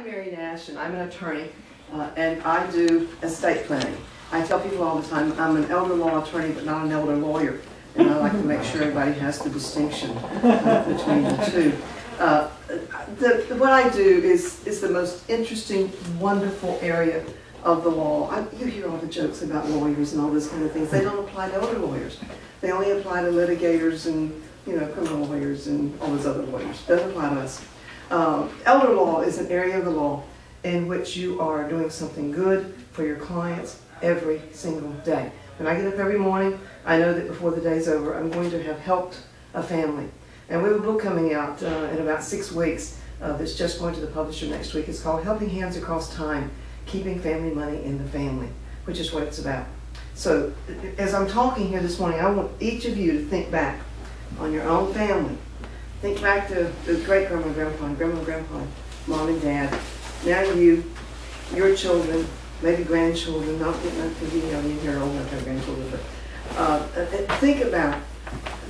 I'm Mary Nash, and I'm an attorney, uh, and I do estate planning. I tell people all the time, I'm an elder law attorney, but not an elder lawyer, and I like to make sure everybody has the distinction uh, between the two. Uh, the, the- what I do is, is the most interesting, wonderful area of the law. I, you hear all the jokes about lawyers and all those kind of things. They don't apply to elder lawyers. They only apply to litigators and, you know, criminal lawyers and all those other lawyers. Doesn't apply to us. Uh, elder law is an area of the law in which you are doing something good for your clients every single day. When I get up every morning, I know that before the day's over, I'm going to have helped a family. And we have a book coming out uh, in about six weeks uh, that's just going to the publisher next week. It's called Helping Hands Across Time Keeping Family Money in the Family, which is what it's about. So, as I'm talking here this morning, I want each of you to think back on your own family. Think back to the great grandma and grandpa, and grandma and grandpa, mom and dad. Now you, your children, maybe grandchildren, not, not you know, you hear old enough to have grandchildren, but uh, uh, think about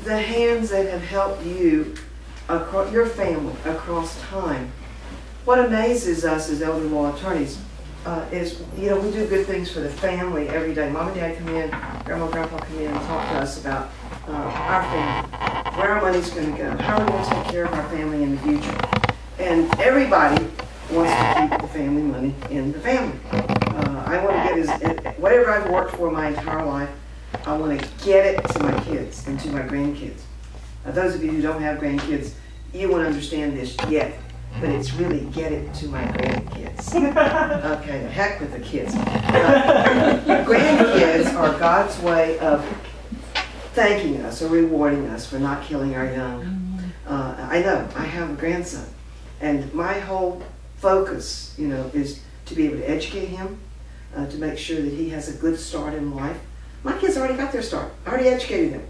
the hands that have helped you, across, your family, across time. What amazes us as elder law attorneys uh, is, you know, we do good things for the family every day. Mom and dad come in, grandma and grandpa come in and talk to us about uh, our family, where our money's going to go, how we're going to take care of our family in the future. And everybody wants to keep the family money in the family. Uh, I want to get as, whatever I've worked for my entire life, I want to get it to my kids and to my grandkids. Now, those of you who don't have grandkids, you won't understand this yet, but it's really get it to my grandkids. Okay, the heck with the kids. Uh, grandkids are God's way of thanking us or rewarding us for not killing our young. Uh, I know, I have a grandson, and my whole focus, you know, is to be able to educate him, uh, to make sure that he has a good start in life. My kids already got their start. I already educated them.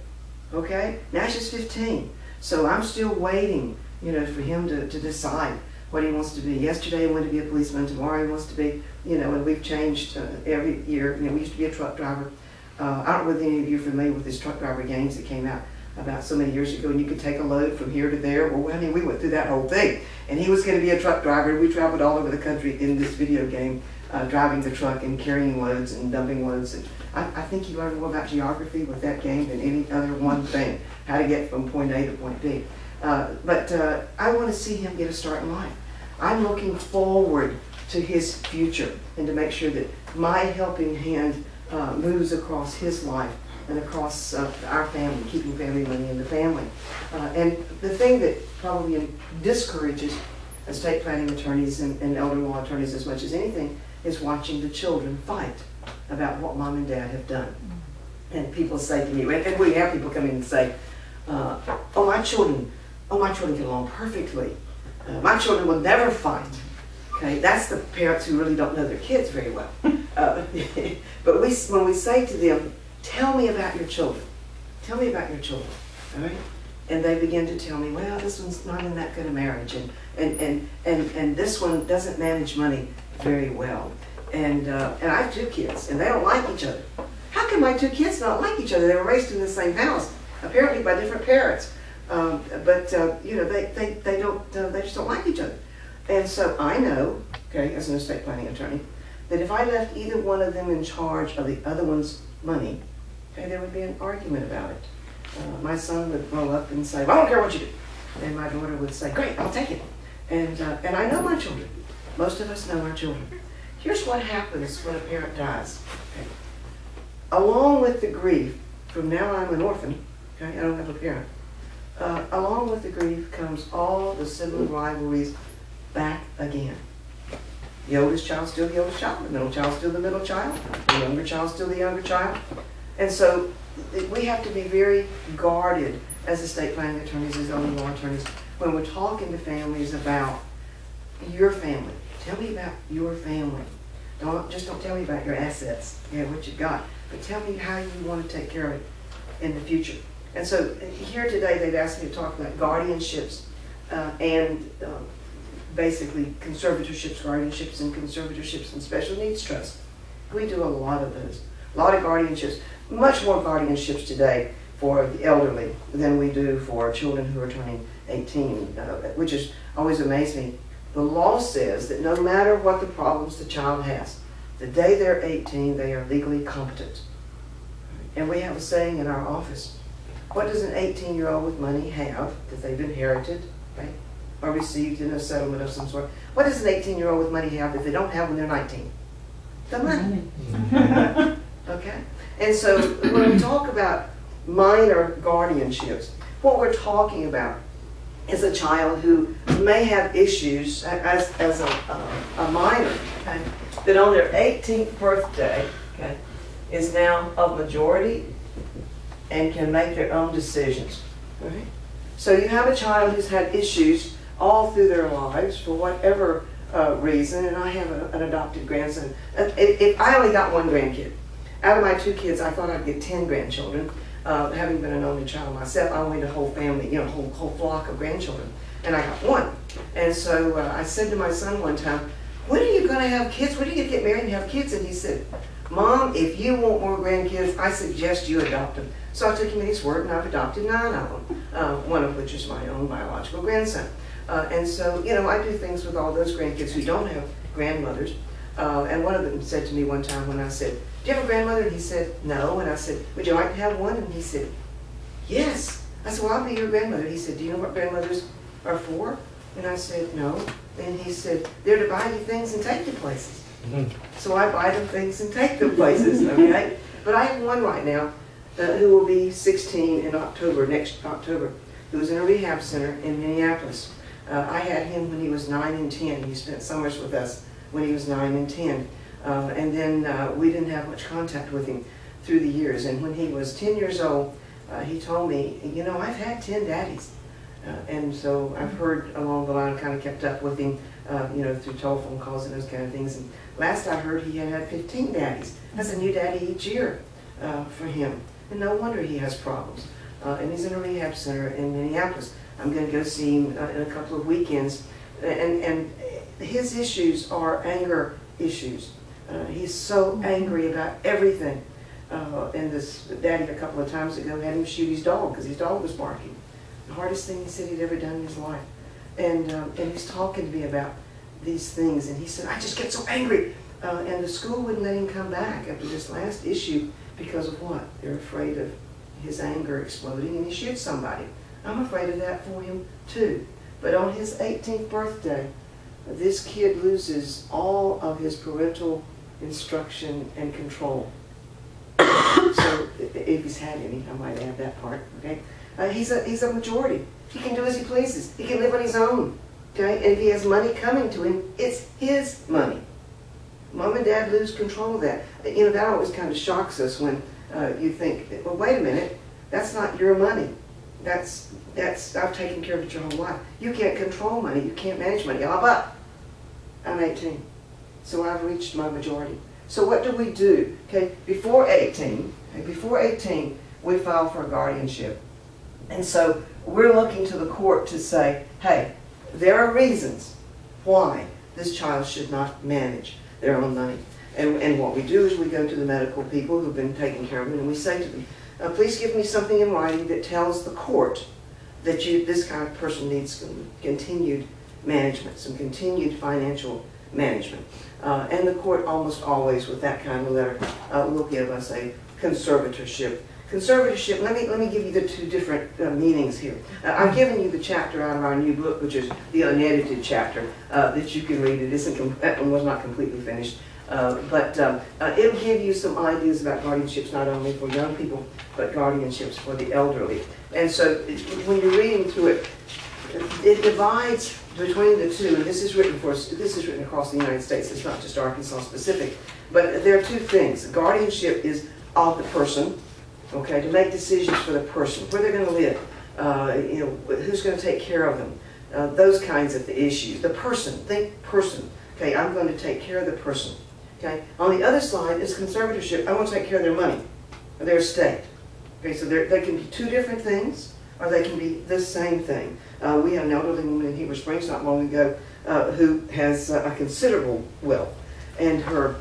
Okay? Nash is 15. So I'm still waiting, you know, for him to, to decide what he wants to be. Yesterday he wanted to be a policeman. Tomorrow he wants to be, you know, and we've changed uh, every year. You know, we used to be a truck driver. Uh, I don't know whether any of you are familiar with this truck driver games that came out about so many years ago, and you could take a load from here to there. Well, I mean, we went through that whole thing. And he was going to be a truck driver, we traveled all over the country in this video game, uh, driving the truck and carrying loads and dumping loads. And I, I think you learned more about geography with that game than any other one thing, how to get from point A to point B. Uh, but uh, I want to see him get a start in life. I'm looking forward to his future and to make sure that my helping hand uh, moves across his life and across uh, our family, keeping family money in the family. Uh, and the thing that probably discourages estate planning attorneys and, and elder law attorneys as much as anything is watching the children fight about what mom and dad have done. And people say to me, and and we have people come in and say, uh, oh, my children, oh, my children get along perfectly. Uh, my children will never fight. Okay, that's the parents who really don't know their kids very well. Uh, but we, when we say to them, tell me about your children, tell me about your children, all right? And they begin to tell me, well, this one's not in that good a marriage, and, and, and, and, and this one doesn't manage money very well. And, uh, and I have two kids, and they don't like each other. How can my two kids not like each other? They were raised in the same house, apparently by different parents. Um, but, uh, you know, they, they, they don't, uh, they just don't like each other. And so I know, okay, as an estate planning attorney, that if I left either one of them in charge of the other one's money, okay, there would be an argument about it. Uh, my son would roll up and say, well, I don't care what you do. And my daughter would say, great, I'll take it. And, uh, and I know my children. Most of us know our children. Here's what happens when a parent dies. Okay. Along with the grief, from now I'm an orphan, okay, I don't have a parent. Uh, along with the grief comes all the sibling rivalries back again. The oldest child still the oldest child, the middle child still the middle child, the younger child still the younger child. And so we have to be very guarded as estate planning attorneys, as elder law attorneys, when we're talking to families about your family. Tell me about your family. Don't, just don't tell me about your assets, yeah, what you got, but tell me how you want to take care of it in the future. And so here today, they've asked me to talk about guardianships uh, and um, basically conservatorships, guardianships, and conservatorships and special needs trusts. We do a lot of those, a lot of guardianships, much more guardianships today for the elderly than we do for children who are turning 18, uh, which has always amazed me The law says that no matter what the problems the child has, the day they're 18, they are legally competent. And we have a saying in our office what does an 18 year old with money have that they've inherited, right? Or received in a settlement of some sort? What does an 18 year old with money have that they don't have when they're 19? The money. Okay? And so when we talk about minor guardianships, what we're talking about is a child who may have issues as, as a, a, a minor, okay, that on their 18th birthday, okay, is now of majority and can make their own decisions. Right? So you have a child who's had issues all through their lives for whatever uh, reason, and I have a, an adopted grandson. Uh, If, if I only got one grandkid, out of my two kids, I thought I'd get 10 grandchildren. Uh, having been an only child myself, I wanted a whole family, you know, a whole, whole flock of grandchildren. And I got one. And so uh, I said to my son one time, when are you going to have kids? When are you going to get married and have kids? And he said, Mom, if you want more grandkids, I suggest you adopt them. So I took him at his word and I've adopted nine of them, uh, one of which is my own biological grandson. Uh, and so, you know, I do things with all those grandkids who don't have grandmothers. Uh, and one of them said to me one time when I said, Do you have a grandmother? And he said, No. And I said, Would you like to have one? And he said, Yes. I said, Well, I'll be your grandmother. He said, Do you know what grandmothers are for? And I said, No. And he said, They're to buy you things and take you places. So I buy them things and take them places, okay? But I have one right now uh, who will be 16 in October, next October, who's in a rehab center in Minneapolis. Uh, I had him when he was 9 and 10. He spent summers with us when he was 9 and 10. Uh, and then uh, we didn't have much contact with him through the years. And when he was 10 years old, uh, he told me, you know, I've had 10 daddies. Uh, and so I've heard along the line, kind of kept up with him, you know, through telephone calls and those kind of things. And last I heard, he had had 15 daddies. That's a new daddy each year for him. And no wonder he has problems. Uh, and he's in a rehab center in Minneapolis. I'm going to go see him uh, in a couple of weekends. And, and his issues are anger issues. Uh, he's so angry about everything. Uh, and this daddy a couple of times ago had him shoot his dog because his dog was barking. The hardest thing he said he'd ever done in his life. And, um, and he's talking to me about these things. And he said, I just get so angry. Uh, and the school wouldn't let him come back after this last issue because of what? They're afraid of his anger exploding and he shoots somebody. I'm afraid of that for him too. But on his 18th birthday, this kid loses all of his parental instruction and control. So if he's had any, I might add that part, okay? Uh, he's, a, he's a majority. He can do as he pleases. He can live on his own, okay? And if he has money coming to him, it's his money. Mom and dad lose control of that. You know, that always kind of shocks us when uh, you think, well, wait a minute, that's not your money. That's, that's, I've taken care of it your whole life. You can't control money. You can't manage money. Ah, but I'm 18. So I've reached my majority. So what do we do? Okay, before 18, okay, before 18, we file for a guardianship. And so we're looking to the court to say, hey, there are reasons why this child should not manage their own money. And, and what we do is we go to the medical people who've been taking care of them and we say to them, uh, please give me something in writing that tells the court that you, this kind of person needs continued management, some continued financial management. Uh, and the court almost always, with that kind of letter, uh, will give us a conservatorship. Conservatorship, let me, let me give you the two different uh, meanings here. Uh, I've given you the chapter out of our new book, which is the unedited chapter uh, that you can read. It isn't, that one was not completely finished. Uh, but um, uh, it'll give you some ideas about guardianships not only for young people, but guardianships for the elderly. And so it- when you're reading through it, it divides between the two, and this is written for, this is written across the United States, it's not just Arkansas specific, but there are two things. Guardianship is of the person, okay, to make decisions for the person, where they're gonna live, uh, you know, who's gonna take care of them, uh, those kinds of the issues. The person, think person, okay, I'm going to take care of the person, okay. On the other side is conservatorship, I want to take care of their money, their estate. Okay, so they can be two different things, or they can be the same thing. Uh, we had an elderly woman in Heber Springs not long ago uh, who has uh, a considerable wealth, and her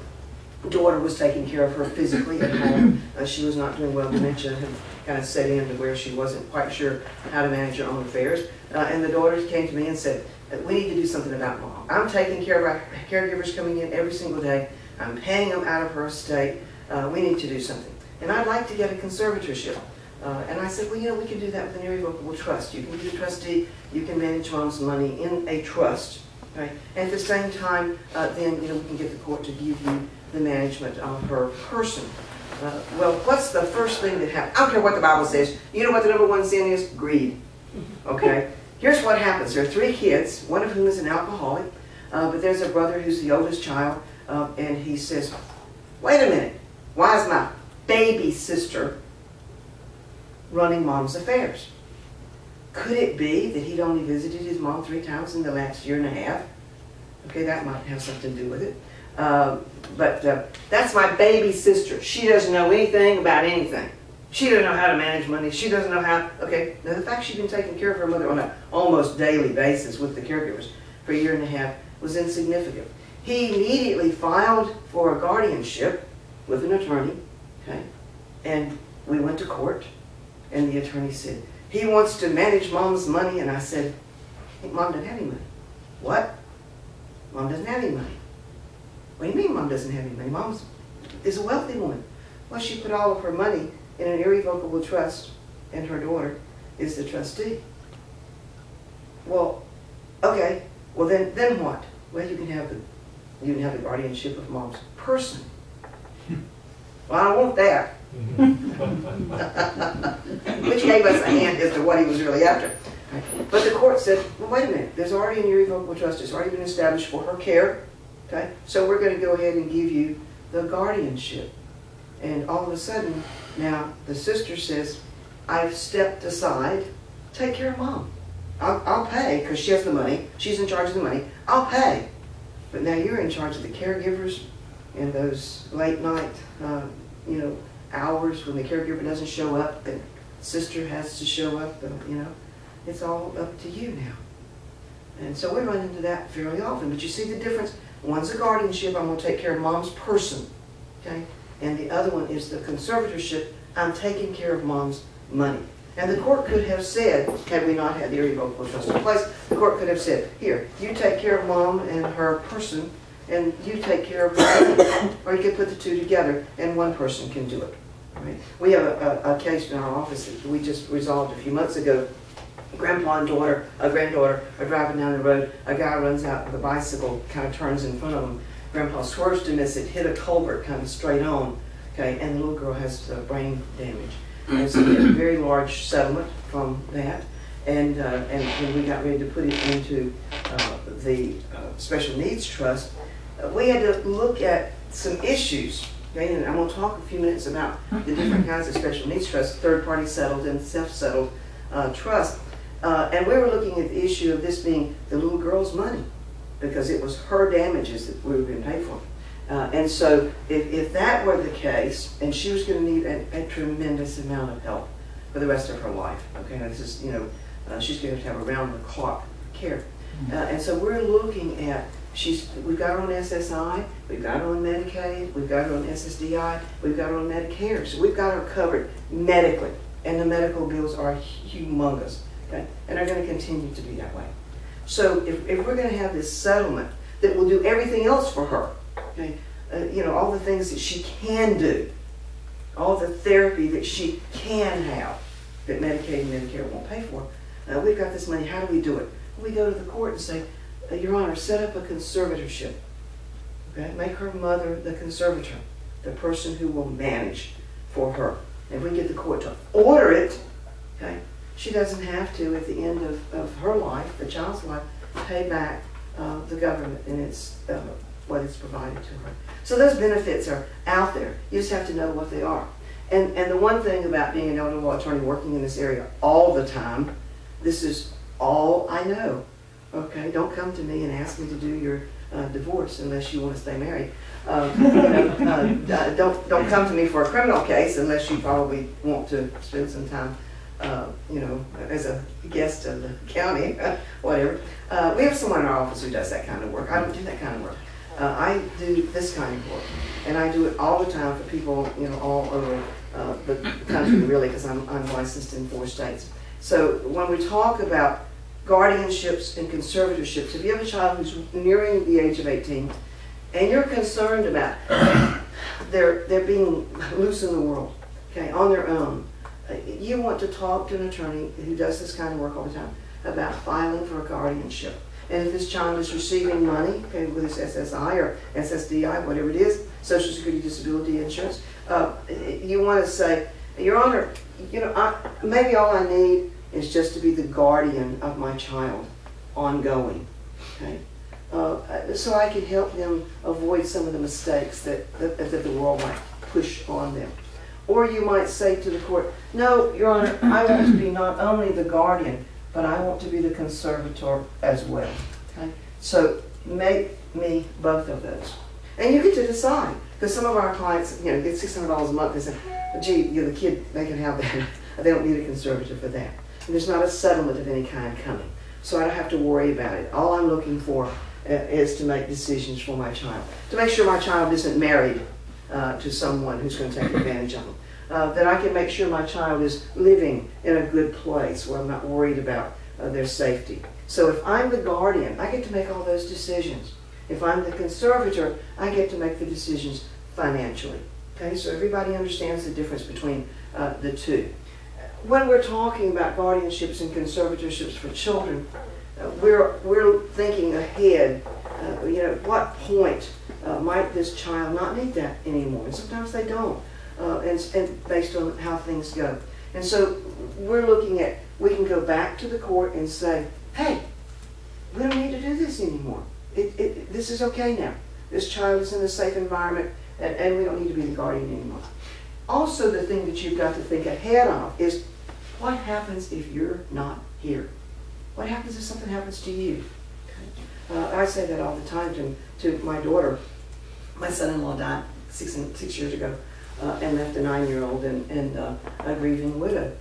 daughter was taking care of her physically at home. Uh, she was not doing well. Dementia had kind of set in to where she wasn't quite sure how to manage her own affairs. Uh, and the daughter came to me and said, "We need to do something about mom." I'm taking care of our caregivers coming in every single day. I'm paying them out of her estate. Uh, we need to do something. And I'd like to get a conservatorship. Uh, and I said, well, you know, we can do that with an irrevocable trust. You can be the trustee, you can manage mom's money in a trust, right? And at the same time, uh, then, you know, we can get the court to give you the management of her person. Uh, well, what's the first thing that happens? I don't care what the Bible says. You know what the number one sin is? Greed. Okay? Here's what happens. There are three kids, one of whom is an alcoholic, uh, but there's a brother who's the oldest child, uh, and he says, wait a minute, why is my baby sister running mom's affairs? Could it be that he'd only visited his mom three times in the last year and a half? Okay, that might have something to do with it. Uh, but uh, that's my baby sister. She doesn't know anything about anything. She doesn't know how to manage money. She doesn't know how. Okay, now the fact she'd been taking care of her mother on an almost daily basis with the caregivers for a year and a half was insignificant. He immediately filed for a guardianship with an attorney. Okay, and we went to court, and the attorney said he wants to manage mom's money, and I said, hey, mom doesn't have any money. What? Mom doesn't have any money. What do you mean mom doesn't have any money? Mom is a wealthy woman. Well, she put all of her money in an irrevocable trust, and her daughter is the trustee. Well, okay. Well, then, then what? Well, you can have the, you can have the guardianship of mom's person. Well, I don't want that. Which gave us a hint as to what he was really after. But the court said, well, wait a minute. There's already an irrevocable trust. It's already been established for her care. Okay? So we're going to go ahead and give you the guardianship. And all of a sudden, now the sister says, I've stepped aside. Take care of mom. I'll, I'll pay because she has the money. She's in charge of the money. I'll pay. But now you're in charge of the caregivers and those late night, uh, you know, hours when the caregiver doesn't show up, the sister has to show up, and, you know, it's all up to you now. And so we run into that fairly often. But you see the difference? One's a guardianship, I'm going to take care of mom's person, okay? And the other one is the conservatorship, I'm taking care of mom's money. And the court could have said, had we not had the irrevocable trust in place, the court could have said, here, you take care of mom and her person, and you take care of her. Or you could put the two together, and one person can do it. Right? We have a, a, a case in our office that we just resolved a few months ago grandpa and daughter, a granddaughter are driving down the road. A guy runs out with a bicycle, kind of turns in front of them. Grandpa swerves to miss it, hit a culvert kind of straight on. Okay, and the little girl has uh, brain damage. And so we had a very large settlement from that. And, uh, and when we got ready to put it into uh, the uh, special needs trust, uh, we had to look at some issues. Okay, and I'm going to talk a few minutes about the different kinds of special needs trusts, third party settled and self settled uh, trust. Uh, and we were looking at the issue of this being the little girl's money because it was her damages that we were being paid for. Uh, and so if, if that were the case, and she was going to need a, a, tremendous amount of help for the rest of her life, okay, now this is, you know, uh, she's going to have around-the-clock care. Uh, and so we're looking at, she's, we've got her on SSI, we've got her on Medicaid, we've got her on SSDI, we've got her on Medicare. So we've got her covered medically, and the medical bills are humongous okay? And are going to continue to be that way. So if, if we're going to have this settlement that will do everything else for her, okay, uh, you know, all the things that she can do, all the therapy that she can have that Medicaid and Medicare won't pay for, uh, we've got this money, how do we do it? We go to the court and say, uh, Your Honor, set up a conservatorship. Okay? Make her mother the conservator, the person who will manage for her. And if we get the court to order it, okay, she doesn't have to, at the end of, of her life, the child's life, pay back uh, the government and it's uh, what it's provided to her. So those benefits are out there. You just have to know what they are. And, and the one thing about being an elder law attorney working in this area all the time, this is all I know. Okay, don't come to me and ask me to do your uh, divorce unless you want to stay married. Uh, you know, uh, don't don't come to me for a criminal case unless you probably want to spend some time uh, you know, as a guest of the county, whatever. Uh, we have someone in our office who does that kind of work. I don't do that kind of work. Uh, I do this kind of work, and I do it all the time for people, you know, all over uh, the country, really, because I'm, I'm licensed in four states. So when we talk about guardianships and conservatorships. If you have a child who's nearing the age of 18 and you're concerned about their, their being loose in the world, okay, on their own, you want to talk to an attorney who does this kind of work all the time about filing for a guardianship. And if this child is receiving money, okay, with his SSI or SSDI, whatever it is, Social Security Disability Insurance, uh, you want to say, Your Honor, you know, I, maybe all I need is just to be the guardian of my child ongoing, okay? Uh, so I can help them avoid some of the mistakes that, that, that the world might push on them. Or you might say to the court, no, Your Honor, I want to be not only the guardian, but I want to be the conservator as well. Okay? So make me both of those. And you get to decide. Because some of our clients, you know, get $600 a month. They say, gee, you know, the kid, they can have that. they don't need a conservator for that. And there's not a settlement of any kind coming. So I don't have to worry about it. All I'm looking for uh, is to make decisions for my child. To make sure my child isn't married uh, to someone who's going to take advantage of them. Uh, that I can make sure my child is living in a good place where I'm not worried about uh, their safety. So if I'm the guardian, I get to make all those decisions. If I'm the conservator, I get to make the decisions financially. Okay, so everybody understands the difference between uh, the two. When we're talking about guardianships and conservatorships for children, uh, we're, we're thinking ahead. Uh, you know, what point uh, might this child not need that anymore? And sometimes they don't, uh, and, and based on how things go. And so we're looking at, we can go back to the court and say, hey, we don't need to do this anymore. It, it, this is okay now. This child is in a safe environment, and, and we don't need to be the guardian anymore. Also, the thing that you've got to think ahead of is what happens if you're not here? What happens if something happens to you? Uh, I say that all the time to, to my daughter. My son-in-law died six, six years ago uh, and left a nine-year-old and, and uh, a grieving widow.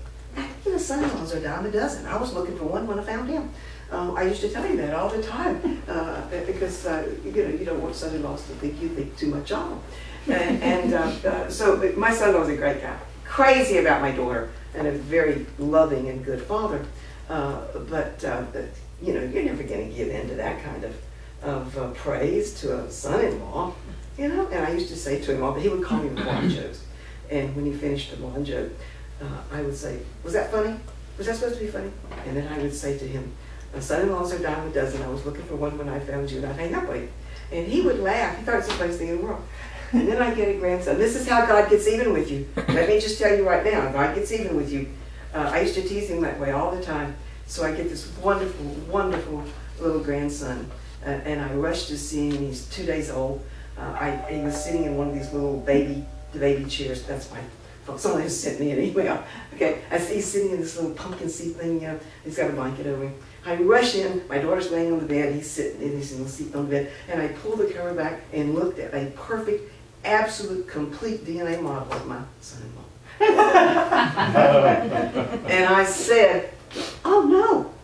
Know, son-in-laws are dime a dozen. I was looking for one when I found him. Um, I used to tell you that all the time uh, because uh, you know you don't want son-in-laws to think you think too much of them. And, and uh, uh so my son-in-law was a great guy, crazy about my daughter, and a very loving and good father. But you know you're never going to give in to that kind of of praise to a son-in-law, you know. And I used to say to him all, but he would call me blonde jokes. And when he finished the blonde joke, I would say, "Was that funny? Was that supposed to be funny?" And then I would say to him my son-in-laws are dime a dozen. I was looking for one when I found you, and I'd hang up with you. And he would laugh. He thought it was the funniest thing in the world. And then I get a grandson. This is how God gets even with you. Let me just tell you right now, God gets even with you. Uh, I used to tease him that way all the time. So I get this wonderful, wonderful little grandson. Uh, and I rush to see him. He's two days old. Uh, I, he was sitting in one of these little baby, baby chairs. That's my Someone has sent me an email. Okay, I see he's sitting in this little pumpkin seat thing, you know, he's got a blanket over him. I rush in, my daughter's laying on the bed, he's sitting in his little seat on the bed, and I pull the cover back and looked at a perfect, absolute, complete DNA model of my son-in-law. and I said, oh no.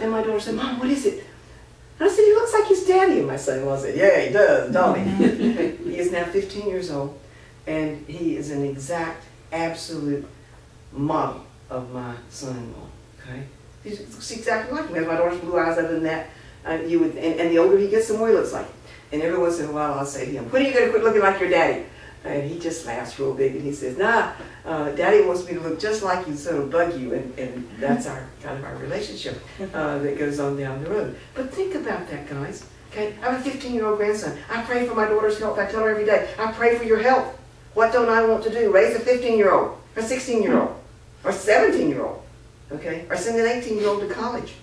And my daughter said, Mom, what is it? And I said, he looks like his daddy. And my son-in-law said, yeah, he does, don't he? he is now 15 years old, and he is an exact, absolute model of my son-in-law, okay? He looks exactly like him. He has my daughter's blue eyes. Other than that, uh, you would. And, and, the older he gets, the more he looks like him. And every once in a while, I'll say to him, "When are you going to quit looking like your daddy?" And he just laughs real big and he says, "Nah, uh, Daddy wants me to look just like you, so it'll bug you." And, and that's our kind of our relationship uh, that goes on down the road. But think about that, guys. Okay, I have a 15-year-old grandson. I pray for my daughter's health. I tell her every day, I pray for your health. What don't I want to do? Raise a 15-year-old, or 16-year-old, or 17-year-old okay? Or send an 18-year-old to college,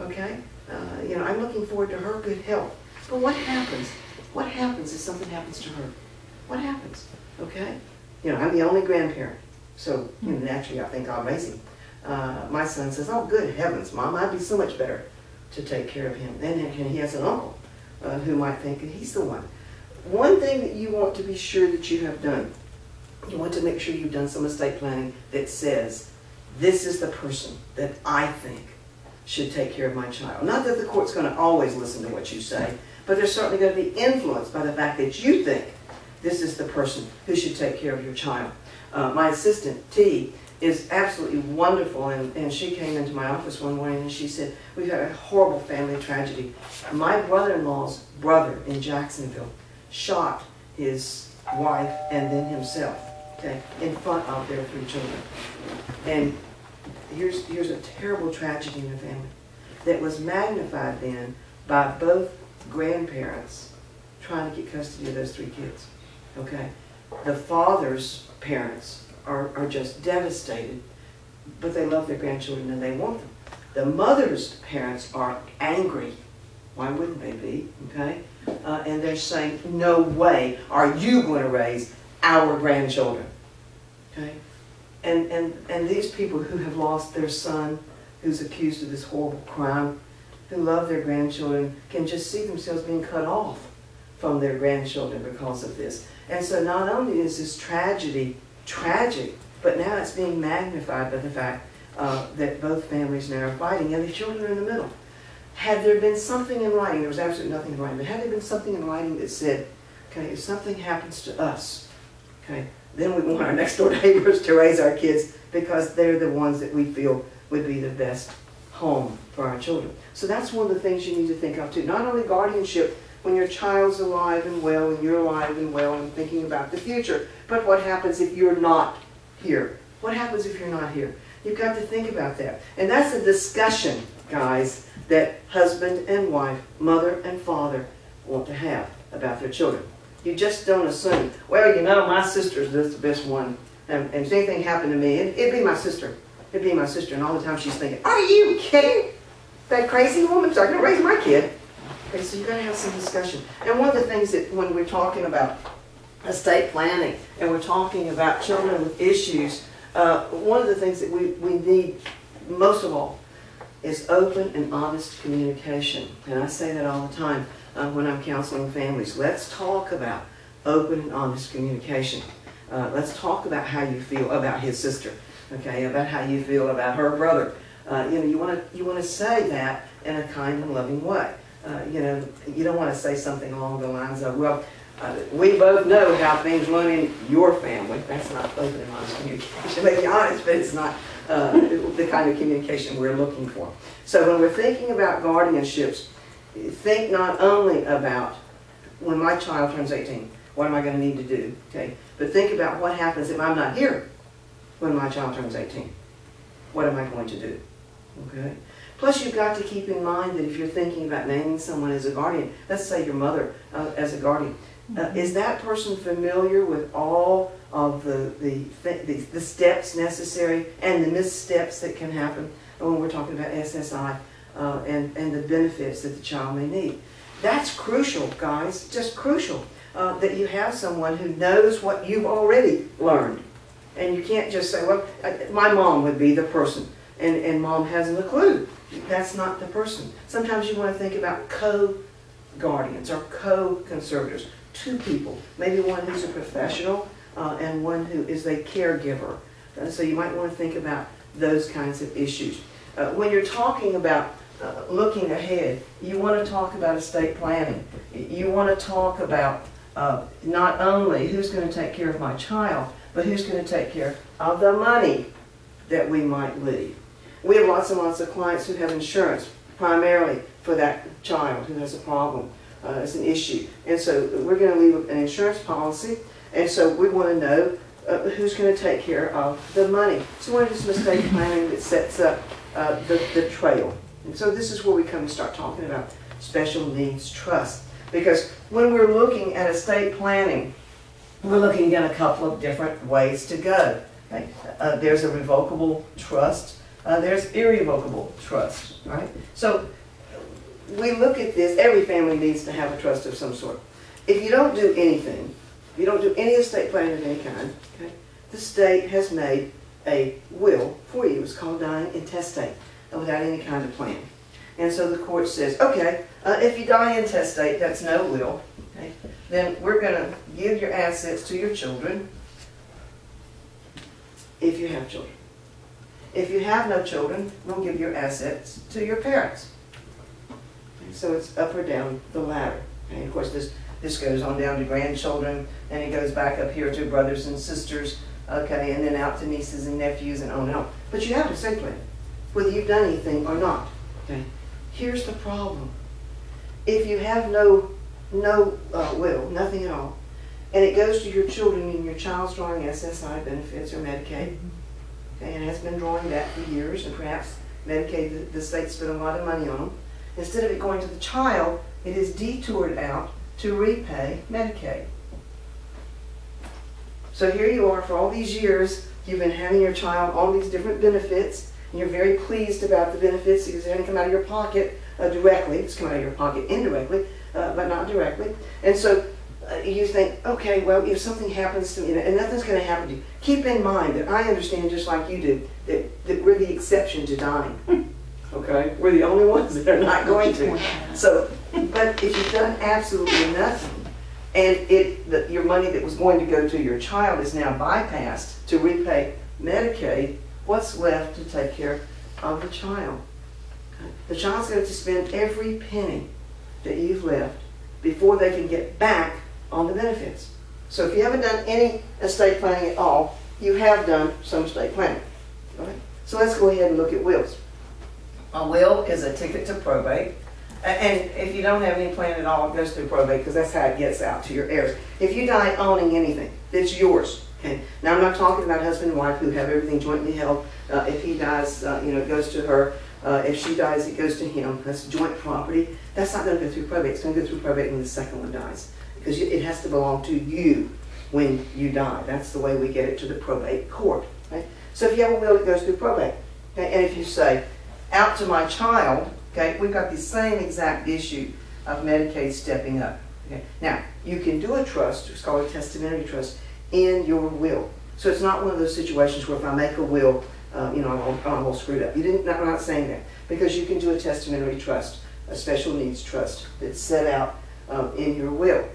okay? Uh, you know, I'm looking forward to her good health. But what happens? What happens if something happens to her? What happens, okay? You know, I'm the only grandparent, so you know, naturally I think I'm amazing. Uh, my son says, oh, good heavens, Mom, I'd be so much better to take care of him. And he has an uncle uh, who might think that he's the one. One thing that you want to be sure that you have done, you want to make sure you've done some estate planning that says, this is the person that I think should take care of my child. Not that the court's going to always listen to what you say, but they're certainly going to be influenced by the fact that you think this is the person who should take care of your child. Uh, my assistant, T, is absolutely wonderful. And, and she came into my office one morning and she said, We've had a horrible family tragedy. My brother in law's brother in Jacksonville shot his wife and then himself, okay, in front of their three children. And here's, here's a terrible tragedy in the family that was magnified then by both grandparents trying to get custody of those three kids. Okay? The father's parents are, are just devastated, but they love their grandchildren and they want them. The mother's parents are angry. Why wouldn't they be? Okay? Uh, and they're saying, no way are you going to raise our grandchildren. Okay? And, and, and these people who have lost their son, who's accused of this horrible crime, who love their grandchildren, can just see themselves being cut off from their grandchildren because of this. And so not only is this tragedy tragic, but now it's being magnified by the fact uh, that both families now are fighting, and the children are in the middle. Had there been something in writing, there was absolutely nothing in writing, but had there been something in writing that said, okay, if something happens to us, okay, then we want our next door neighbors to raise our kids because they're the ones that we feel would be the best home for our children. So that's one of the things you need to think of too. Not only guardianship when your child's alive and well and you're alive and well and thinking about the future, but what happens if you're not here? What happens if you're not here? You've got to think about that. And that's a discussion, guys, that husband and wife, mother and father want to have about their children. You just don't assume, well, you know, my sister's the best one. And, and if anything happened to me, it, it'd be my sister. It'd be my sister. And all the time she's thinking, are you kidding? That crazy woman's not going to raise my kid. Okay, so you've got to have some discussion. And one of the things that when we're talking about estate planning and we're talking about children with issues, uh, one of the things that we, we need most of all is open and honest communication. And I say that all the time uh, when I'm counseling families. Let's talk about open and honest communication. Uh, let's talk about how you feel about his sister, okay, about how you feel about her brother. Uh, you know, you want to you want to say that in a kind and loving way. Uh, you know, you don't want to say something along the lines of, well, we both know how things run in your family. That's not open and honest communication. Maybe honest, but it's not uh, the kind of communication we're looking for. So when we're thinking about guardianships, think not only about when my child turns 18, what am I going to need to do? Okay, but think about what happens if I'm not here when my child turns 18. What am I going to do? Okay. Plus, you've got to keep in mind that if you're thinking about naming someone as a guardian, let's say your mother uh, as a guardian, uh, mm-hmm. is that person familiar with all of the, the, the, the, steps necessary and the missteps that can happen when we're talking about SSI uh, and, and the benefits that the child may need? That's crucial, guys, just crucial uh, that you have someone who knows what you've already learned. And you can't just say, well, my mom would be the person, and, and mom hasn't a clue that's not the person. Sometimes you want to think about co-guardians or co-conservators. Two people, maybe one who's a professional uh, and one who is a caregiver. Uh, so you might want to think about those kinds of issues. Uh, when you're talking about uh, looking ahead, you want to talk about estate planning. You want to talk about uh, not only who's going to take care of my child, but who's going to take care of the money that we might leave. We have lots and lots of clients who have insurance primarily for that child who has a problem. Uh, an issue. And so we're going to leave an insurance policy. And so we want to know uh, who's going to take care of the money. So we're just estate planning that sets up uh, the, the trail. And so this is where we come and start talking about special needs trust. Because when we're looking at estate planning, we're looking at a couple of different ways to go. Okay? Uh, there's a revocable trust uh, there's irrevocable trust, right? So we look at this, every family needs to have a trust of some sort. If you don't do anything, if you don't do any estate planning of any kind, okay, the state has made a will for you. It's called dying intestate, without any kind of plan. And so the court says, okay, uh, if you die intestate, that's no will, okay, then we're going to give your assets to your children if you have children. If you have no children, we'll give your assets to your parents. So it's up or down the ladder. And of course, this, this goes on down to grandchildren, and it goes back up here to brothers and sisters, okay, and then out to nieces and nephews and on and on. But you have an estate plan, whether you've done anything or not. Okay. Here's the problem: if you have no no uh, will, nothing at all, and it goes to your children and your child's drawing SSI benefits or Medicaid, okay, and has been drawing that for years, and perhaps Medicaid, the, the state spent a lot of money on them. Instead of it going to the child, it is detoured out to repay Medicaid. So here you are for all these years, you've been having your child all these different benefits, and you're very pleased about the benefits because they haven't come out of your pocket uh, directly, it's come out of your pocket indirectly, uh, but not directly. And so uh, you think, okay, well, if something happens to me, and nothing's going to happen to you, keep in mind that I understand just like you do that, that we're the exception to dying. Okay? We're the only ones that are not going to. So, but if you've done absolutely nothing, and it, the, your money that was going to go to your child is now bypassed to repay Medicaid, what's left to take care of the child? Okay? The child's going to spend every penny that you've left before they can get back on the benefits. So if you haven't done any estate planning at all, you have done some estate planning. All right? So let's go ahead and look at wills. A will is a ticket to probate. And if you don't have any plan at all, it goes through probate because that's how it gets out to your heirs. If you die owning anything, it's yours. Okay. Now I'm not talking about husband and wife who have everything jointly held. Uh, if he dies, uh, you know, it goes to her. Uh, if she dies, it goes to him. That's joint property. That's not going to go through probate. It's going to go through probate when the second one dies because it has to belong to you when you die. That's the way we get it to the probate court. Right? So if you have a will, it goes through probate. Okay? And if you say, out to my child, okay, we've got the same exact issue of Medicaid stepping up. Okay? Now, you can do a trust, it's called a testamentary trust, in your will. So it's not one of those situations where if I make a will, uh, you know, I'm all, I'm all screwed up. You didn't, I'm not saying that. Because you can do a testamentary trust, a special needs trust that's set out um, in your will.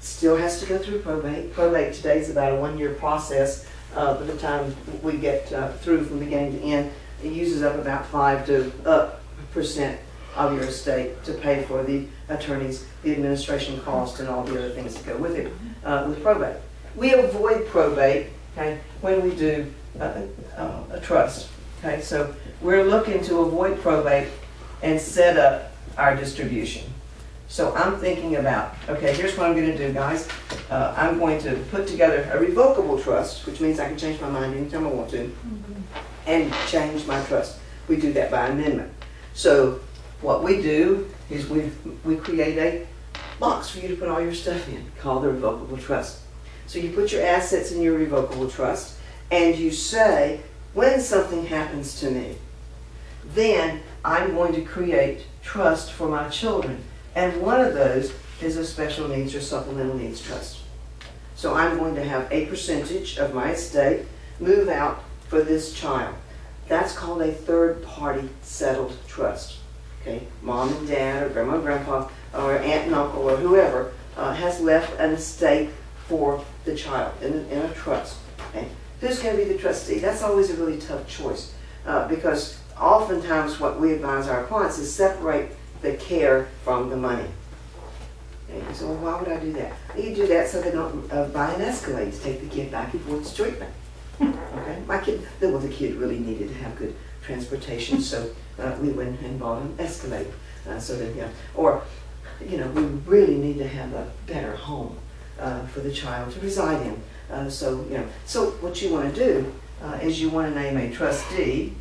Still has to go through probate. Probate today is about a one-year process. Uh, by the time we get uh, through from beginning to end, it uses up about five to up percent of your estate to pay for the attorneys, the administration cost, and all the other things that go with it uh, with probate. We avoid probate, okay, when we do uh, uh, a trust. Okay, so we're looking to avoid probate and set up our distribution. So I'm thinking about, okay, here's what I'm going to do, guys. Uh, I'm going to put together a revocable trust, which means I can change my mind anytime I want to, and change my trust. We do that by amendment. So what we do is we, we create a box for you to put all your stuff in called the revocable trust. So you put your assets in your revocable trust, and you say, when something happens to me, then I'm going to create trust for my children. And one of those is a special needs or supplemental needs trust. So I'm going to have a percentage of my estate move out for this child. That's called a third party settled trust. Okay, mom and dad or grandma and grandpa or aunt and uncle or whoever uh, has left an estate for the child in a, in a trust. Okay, who's going to be the trustee? That's always a really tough choice uh, because oftentimes what we advise our clients is separate the care from the money. Okay, so why would I do that? You do that so they don't uh, buy an Escalade to take the kid back and forth to treatment. Okay, my kid, the kid really needed to have good transportation, so uh, we went and bought an Escalade. Uh, so that, yeah, or, you know, we really need to have a better home uh, for the child to reside in. Uh, so, you know, so what you want to do uh, is you want to name a trustee,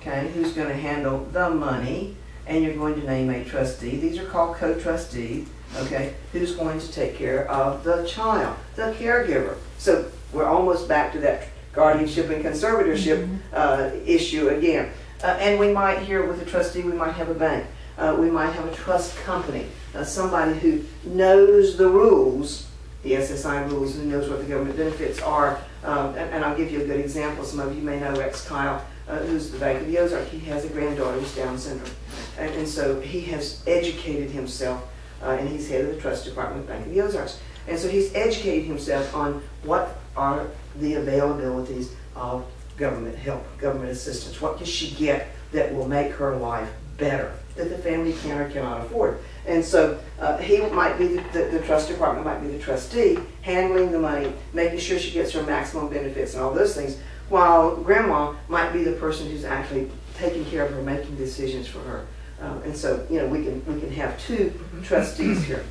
okay, who's going to handle the money, and you're going to name a trustee. These are called co-trustees, okay, who's going to take care of the child, the caregiver. So we're almost back to that guardianship and conservatorship uh, issue again. Uh, and we might here with a trustee, we might have a bank. Uh, we might have a trust company, uh, somebody who knows the rules, the SSI rules, who knows what the government benefits are. Um, and, and I'll give you a good example. Some of you may know Rex Kyle, uh, who's the Bank of the Ozark. He has a granddaughter who's Down syndrome. And, and so he has educated himself, uh, and he's head of the trust department of Bank of the Ozarks. And so he's educated himself on what are the availabilities of government help, government assistance. What can she get that will make her life better, that the family can or cannot afford? And so uh, he might be, the, the, the trust department might be the trustee, handling the money, making sure she gets her maximum benefits and all those things, while grandma might be the person who's actually taking care of her, making decisions for her. Uh, and so, you know, we can, we can have two trustees here.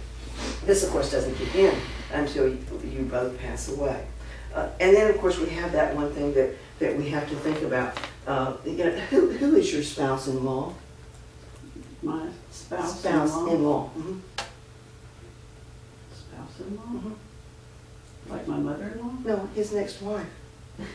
This, of course, doesn't kick in until you, you both pass away. Uh, and then, of course, we have that one thing that, that we have to think about. Uh, you know, who, who is your spouse-in-law? My spouse-in-law. Spouse-in-law. Mhm. Spouse-in-law? Mhm. Like my mother-in-law? No, his next wife. Uh,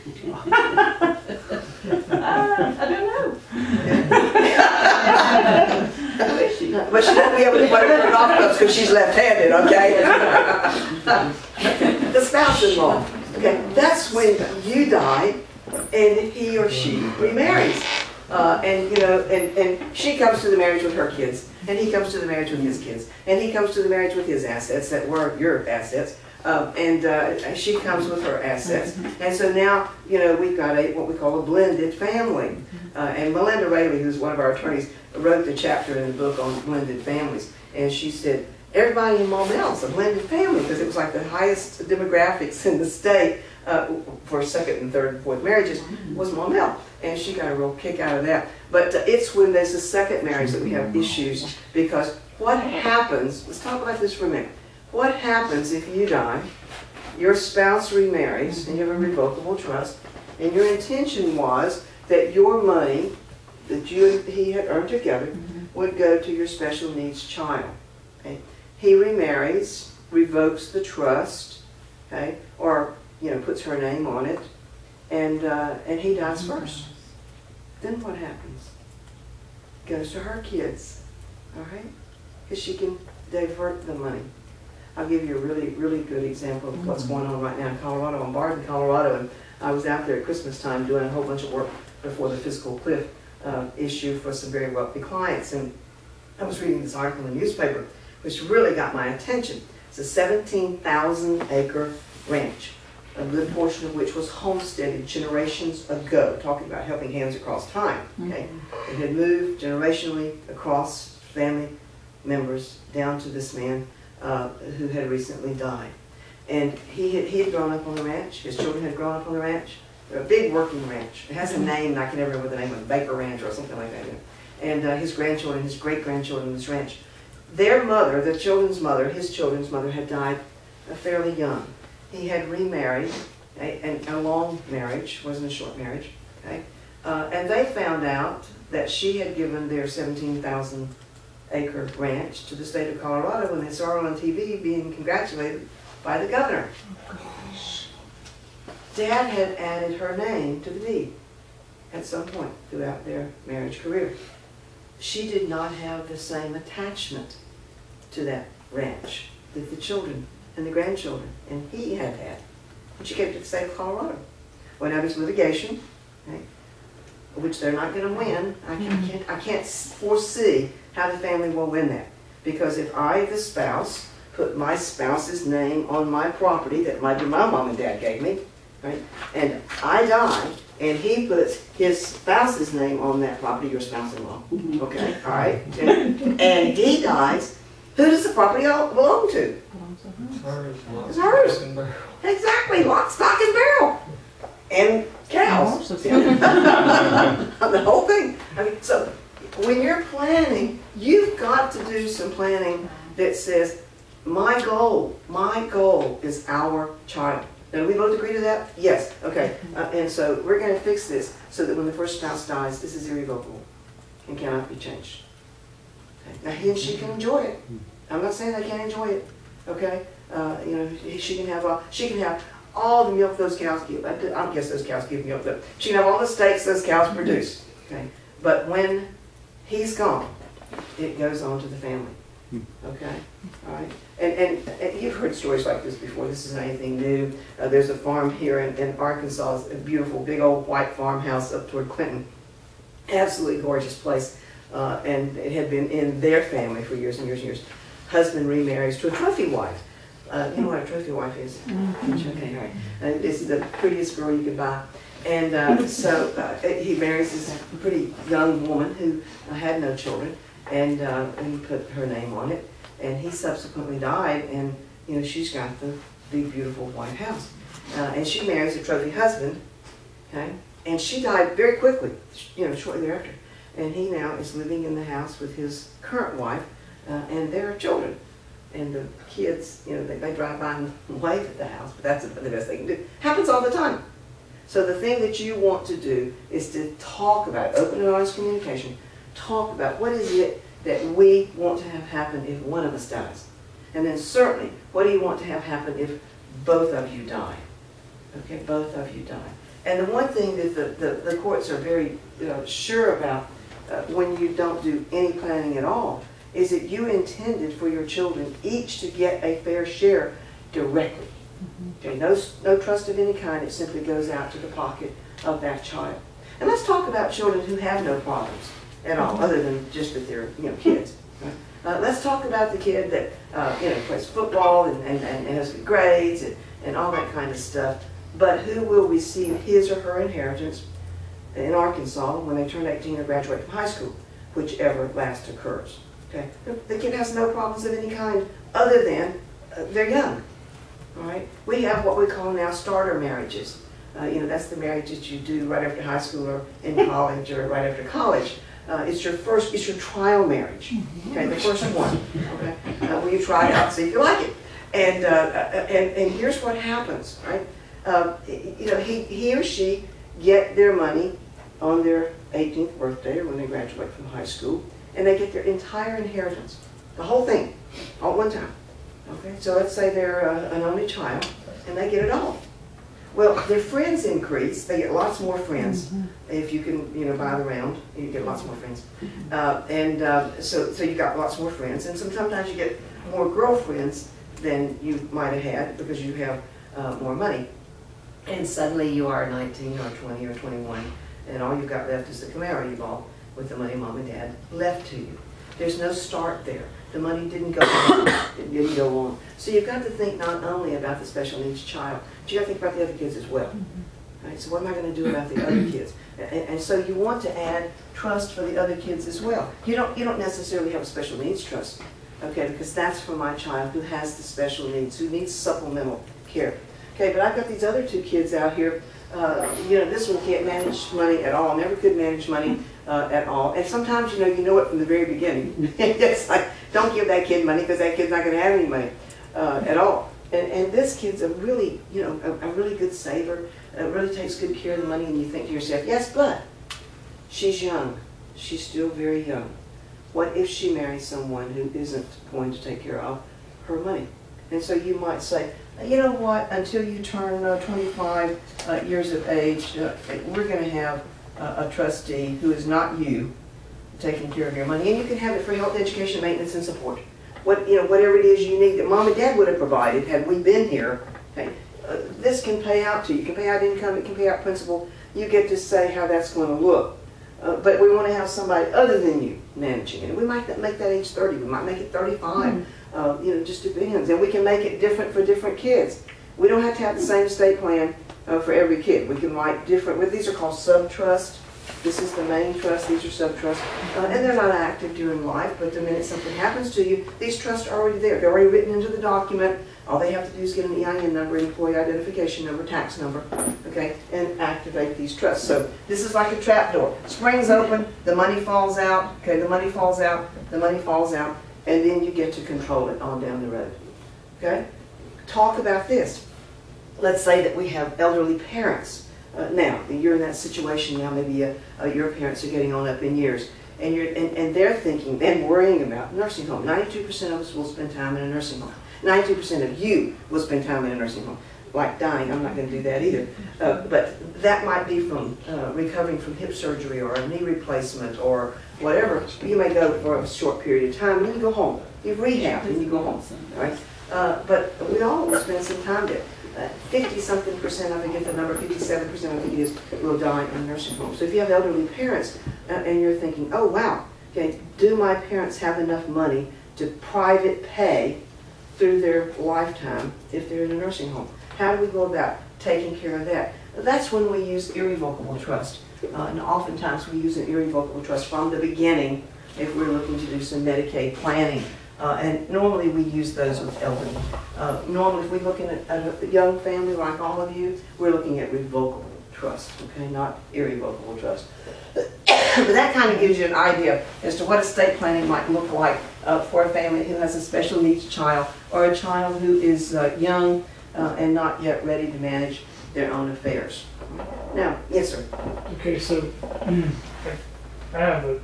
I don't know. Who is she? But she won't be able to play with octopus because she's left-handed, okay? The spouse-in-law, okay, that's when you die and he or she remarries. Uh, and, you know, and, and she comes to the marriage with her kids, and he comes to the marriage with his kids, and he comes to the marriage with his assets that were your assets, um, and uh, she comes with her assets. And so now, you know, we've got a what we call a blended family. Uh, and Melinda Raley, who's one of our attorneys, wrote the chapter in the book on blended families. And she said, everybody in Maumelle's a blended family because it was like the highest demographics in the state uh, for second and third and fourth marriages was Maumelle. And she got a real kick out of that. But uh, it's when there's a second marriage that we have issues because what happens, let's talk about this for a minute. What happens if you die, your spouse remarries, and you have a revocable trust, and your intention was that your money that you and he had earned together would go to your special needs child. Okay? He remarries, revokes the trust, okay, or you know puts her name on it, and uh, and he dies first. Then what happens? Goes to her kids, all right, because she can divert the money. I'll give you a really, really good example of what's going on right now in Colorado. I'm barred in Colorado, and I was out there at Christmas time doing a whole bunch of work before the fiscal cliff uh, issue for some very wealthy clients. And I was reading this article in the newspaper, which really got my attention. It's a 17,000 acre ranch, a good portion of which was homesteaded generations ago, talking about helping hands across time. Okay? It had moved generationally across family members down to this man uh, who had recently died. And he had, he had grown up on the ranch, his children had grown up on the ranch. They're a big working ranch. It has a name, and I can never remember the name of it, Baker Ranch or something like that. And uh, his grandchildren, his great grandchildren, this ranch. Their mother, the children's mother, his children's mother, had died uh, fairly young. He had remarried, a, and a long marriage, wasn't a short marriage, okay? Uh, and they found out that she had given their 17,000 acre ranch to the state of Colorado when they saw her on TV being congratulated by the governor. Dad had added her name to the deed at some point throughout their marriage career. She did not have the same attachment to that ranch that the children and the grandchildren and he had had when she came to the state of Colorado. Well, now there's litigation, okay, which they're not going to win. I can't, I can't, I can't foresee how the family will win that. Because if I, the spouse, put my spouse's name on my property that my, my mom and dad gave me, right, and I die, and he puts his spouse's name on that property, your spouse-in-law, mm-hmm. okay, all right, and, and he dies, who does the property all belong to? It's hers. Exactly, lock, stock, and barrel. And cows. the whole thing. I mean, so when you're planning, you've got to do some planning that says, my goal, my goal is our child. Do we both agree to that? Yes. Okay. Uh, and so we're going to fix this so that when the first spouse dies, this is irrevocable and cannot be changed. Okay. Now, he and she can enjoy it. I'm not saying they can't enjoy it. Okay. Uh, you know, she can have all, she can have all the milk those cows give. I don't guess those cows give milk, but she can have all the steaks those cows produce. Okay. But when he's gone, it goes on to the family. Okay, all right. And, and, and you've heard stories like this before. This isn't anything new. Uh, there's a farm here in, in Arkansas, a beautiful big old white farmhouse up toward Clinton. Absolutely gorgeous place. Uh, and it had been in their family for years and years and years. Husband remarries to a trophy wife. Uh, you know what a trophy wife is? Okay, all right. Uh, it's the prettiest girl you could buy. And uh, so uh, he marries this pretty young woman who uh, had no children. And, uh, he put her name on it. And he subsequently died, and, you know, she's got the big, beautiful white house. Uh, and she marries a trophy husband, okay? And she died very quickly, you know, shortly thereafter. And he now is living in the house with his current wife uh, and their children. And the kids, you know, they, they drive by and wave at the house, but that's the best they can do. Happens all the time. So the thing that you want to do is to talk about, open and honest communication, talk about what is it that we want to have happen if one of us dies. And then certainly, what do you want to have happen if both of you die? Okay, both of you die. And the one thing that the, the, the courts are very you know, sure about uh, when you don't do any planning at all is that you intended for your children each to get a fair share directly. Okay, no, no trust of any kind, it simply goes out to the pocket of that child. And let's talk about children who have no problems at all, other than just that they're, you know, kids. Uh, let's talk about the kid that, uh, you know, plays football and, and, and has good grades and, and all that kind of stuff, but who will receive his or her inheritance in Arkansas when they turn 18 or graduate from high school, whichever last occurs. Okay? The kid has no problems of any kind other than uh, they're young. All right? We have what we call now starter marriages. Uh, you know, that's the marriage that you do right after high school or in college or right after college. Uh, it's your first, it's your trial marriage. Okay, the first one. Okay, uh, where you try it out, see if you like it. And uh, uh, and and here's what happens, right? Uh, you know, he he or she get their money on their 18th birthday or when they graduate from high school, and they get their entire inheritance, the whole thing, all at one time. Okay, so let's say they're uh, an only child, and they get it all. Well, their friends increase. They get lots more friends. If you can, you know, buy the round, you get lots more friends. Uh, and uh, so, so you got lots more friends. And sometimes you get more girlfriends than you might have had because you have uh, more money. And suddenly you are 19 or 20 or 21, and all you've got left is the Camaro you bought with the money mom and dad left to you. There's no start there. The money didn't go on. It didn't go on. So you've got to think not only about the special needs child, but you got to think about the other kids as well. Right? So what am I going to do about the other kids? And, and so you want to add trust for the other kids as well. You don't, you don't necessarily have a special needs trust, okay, because that's for my child who has the special needs, who needs supplemental care. Okay, but I've got these other two kids out here. Uh, you know, this one can't manage money at all, never could manage money uh, at all. And sometimes, you know, you know it from the very beginning. it's like, don't give that kid money because that kid's not going to have any money uh, at all. And, and this kid's a really, you know, a, a really good saver, It really takes good care of the money, and you think to yourself, yes, but she's young. She's still very young. What if she marries someone who isn't going to take care of her money? And so you might say, you know what, until you turn uh, 25 uh, years of age, uh, we're going to have a trustee who is not you taking care of your money, and you can have it for health, education, maintenance, and support. What, you know, whatever it is you need that mom and dad would have provided had we been here, okay, uh, this can pay out to you. You can pay out income, it can pay out principal. You get to say how that's going to look. Uh, but we want to have somebody other than you managing it. We might make that age 30. We might make it 35. Uh, you know, just depends. And we can make it different for different kids. We don't have to have the same estate plan uh, for every kid. We can write different. Well, these are called sub-trust. This is the main trust. These are sub-trusts. Uh, and they're not active during life, but the minute something happens to you, these trusts are already there. They're already written into the document. All they have to do is get an EIN number, employee identification number, tax number, okay, and activate these trusts. So this is like a trap door. Springs open, the money falls out, okay, the money falls out, the money falls out, and then you get to control it on down the road. Okay? Talk about this. Let's say that we have elderly parents. Uh, now, you're in that situation now, maybe uh, uh, your parents are getting on up in years, and, you're, and, and they're thinking and worrying about nursing home. 92% of us will spend time in a nursing home. 92% of you will spend time in a nursing home. Like dying, I'm not going to do that either. Uh, but that might be from uh, recovering from hip surgery or a knee replacement or whatever. You may go for a short period of time and then you go home. You rehab and you go home, right? Uh, but we all spend some time there. 50-something percent, I forget the number, 57 percent of the is, will die in a nursing homes. So if you have elderly parents uh, and you're thinking, oh wow, okay, do my parents have enough money to private pay through their lifetime if they're in a nursing home? How do we go about taking care of that? That's when we use irrevocable trust. Uh, and oftentimes we use an irrevocable trust from the beginning if we're looking to do some Medicaid planning. Uh, and normally we use those with elderly. Uh, normally, if we're looking at, at a young family like all of you, we're looking at revocable trust, okay, not irrevocable trust. But that kind of gives you an idea as to what estate planning might look like uh, for a family who has a special needs child or a child who is uh, young uh, and not yet ready to manage their own affairs. Now, yes, sir. Okay, so I have a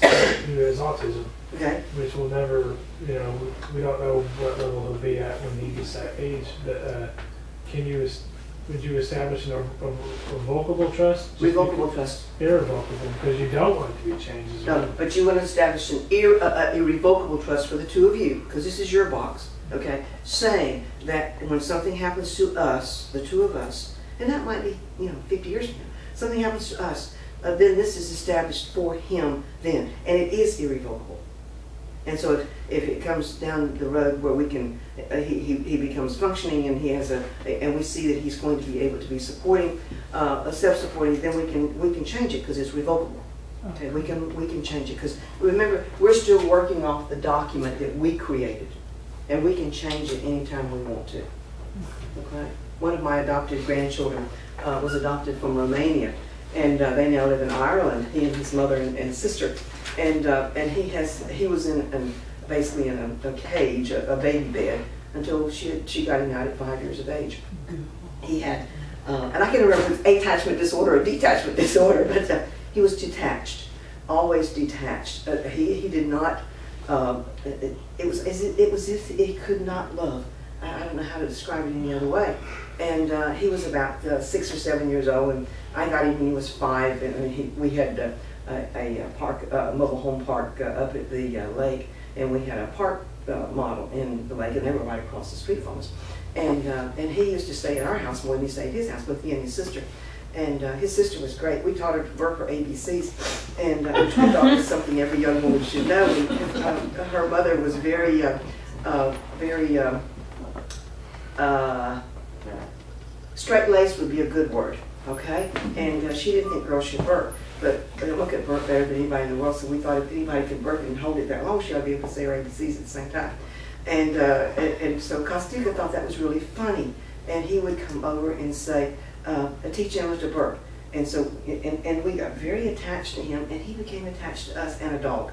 who has autism, Okay. which will never, you know, we don't know what level he'll be at when he gets that age. But uh, can you, es- would you establish an revocable trust? Just Revocable trust. Irrevocable, because you don't want it to be changed as No, well. but you want to establish an ir- uh, uh, irrevocable trust for the two of you, because this is your box, okay? Saying that when something happens to us, the two of us, and that might be, you know, 50 years from now, something happens to us, uh, then this is established for him then, and it is irrevocable. And so if, if it comes down the road where we can, uh, he, he, he becomes functioning and he has a, and we see that he's going to be able to be supporting, uh, self-supporting, then we can, we can change it because it's revocable. Okay, we can, we can change it, because remember, we're still working off the document that we created, and we can change it anytime we want to. Okay? One of my adopted grandchildren uh, was adopted from Romania, and uh, they now live in Ireland, he and his mother and, and sister. And, uh, and he has, he was in, basically in a, a cage, a, a baby bed, until she, she got him out at five years of age. He had, uh, and I can't remember if it's attachment disorder or detachment disorder, but uh, he was detached, always detached. Uh, he, he did not, um, it, it was as if, it was as if he could not love. I, I don't know how to describe it any other way. And uh, he was about uh, six or seven years old, and I got him when he was five, and he, we had uh, a, a, park, a mobile home park uh, up at the uh, lake, and we had a park uh, model in the lake, and they were right across the street from us. And, uh, and he used to stay at our house more than he stayed at his house, both he and his sister. And uh, his sister was great. We taught her to work her ABCs, and uh, which we thought was something every young woman should know. And, her mother was very, uh, uh, very uh, straight-laced would be a good word, okay? And uh, she didn't think girls should burp, but they look at burp better than anybody in the world. So we thought if anybody could burp and hold it that long, she ought to be able to say her ABCs at the same time. And, uh, and, and so Costiga thought that was really funny. And he would come over and say, uh, teach Emma to burp. And so, and, and we got very attached to him, and he became attached to us and a dog,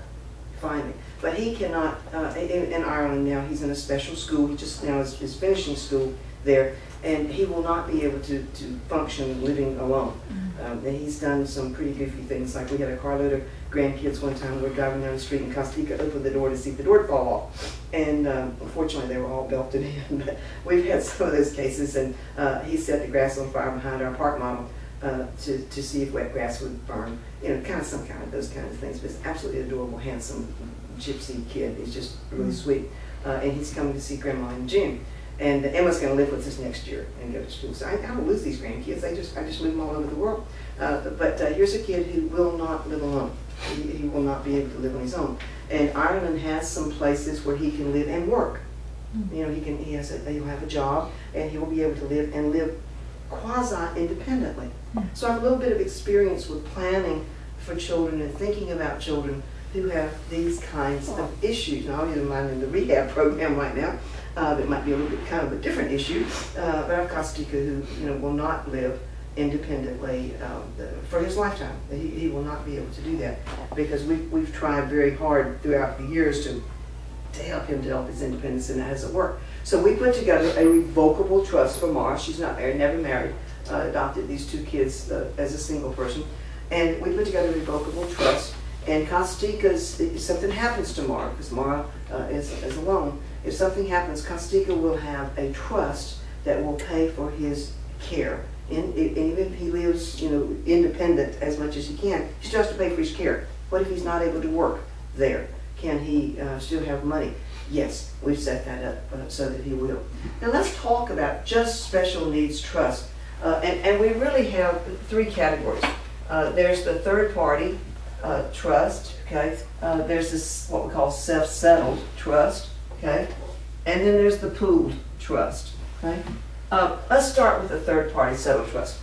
finally. But he cannot, uh, in, in Ireland now, he's in a special school. He just now is, is finishing school there, and he will not be able to, to function living alone. Um, and he's done some pretty goofy things, like we had a carload of grandkids one time, we were driving down the street and Costiga opened the door to see if the door would fall off. And um, unfortunately, they were all belted in, but we've had some of those cases, and uh, he set the grass on fire behind our park model uh, to, to see if wet grass would burn. You know, kind of some kind of those kind of things, but it's absolutely adorable, handsome gypsy kid, he's just really sweet. Uh, and he's coming to see grandma in June. And Emma's going to live with us next year and go to school. So I, I don't lose these grandkids. They just I just move them all over the world. Uh, but uh, here's a kid who will not live alone. He, he will not be able to live on his own. And Ireland has some places where he can live and work. You know, he can he has a, he'll have a job and he will be able to live and live quasi independently. So I have a little bit of experience with planning for children and thinking about children who have these kinds of issues. Now, I'm in the rehab program right now. Uh, that might be a little bit kind of a different issue. Uh, but have Kostika who you know will not live independently um, the- for his lifetime. He, he will not be able to do that because we've, we've tried very hard throughout the years to to help him develop his independence, and that hasn't worked. So we put together a revocable trust for Mara. She's not married, never married, uh, adopted these two kids uh, as a single person, and we put together a revocable trust. And Costiga's, if something happens to Mara, because Mara uh, is, is alone, if something happens, Costiga will have a trust that will pay for his care. And even if he lives, you know, independent as much as he can, he still has to pay for his care. What if he's not able to work there? Can he uh, still have money? Yes, we've set that up uh, so that he will. Now let's talk about just special needs trust. Uh, and, and we really have three categories. Uh, there's the third party uh, trust, okay? Uh, there's this what we call self-settled trust, okay? And then there's the pooled trust, okay? Uh, let's start with the third party settled trust.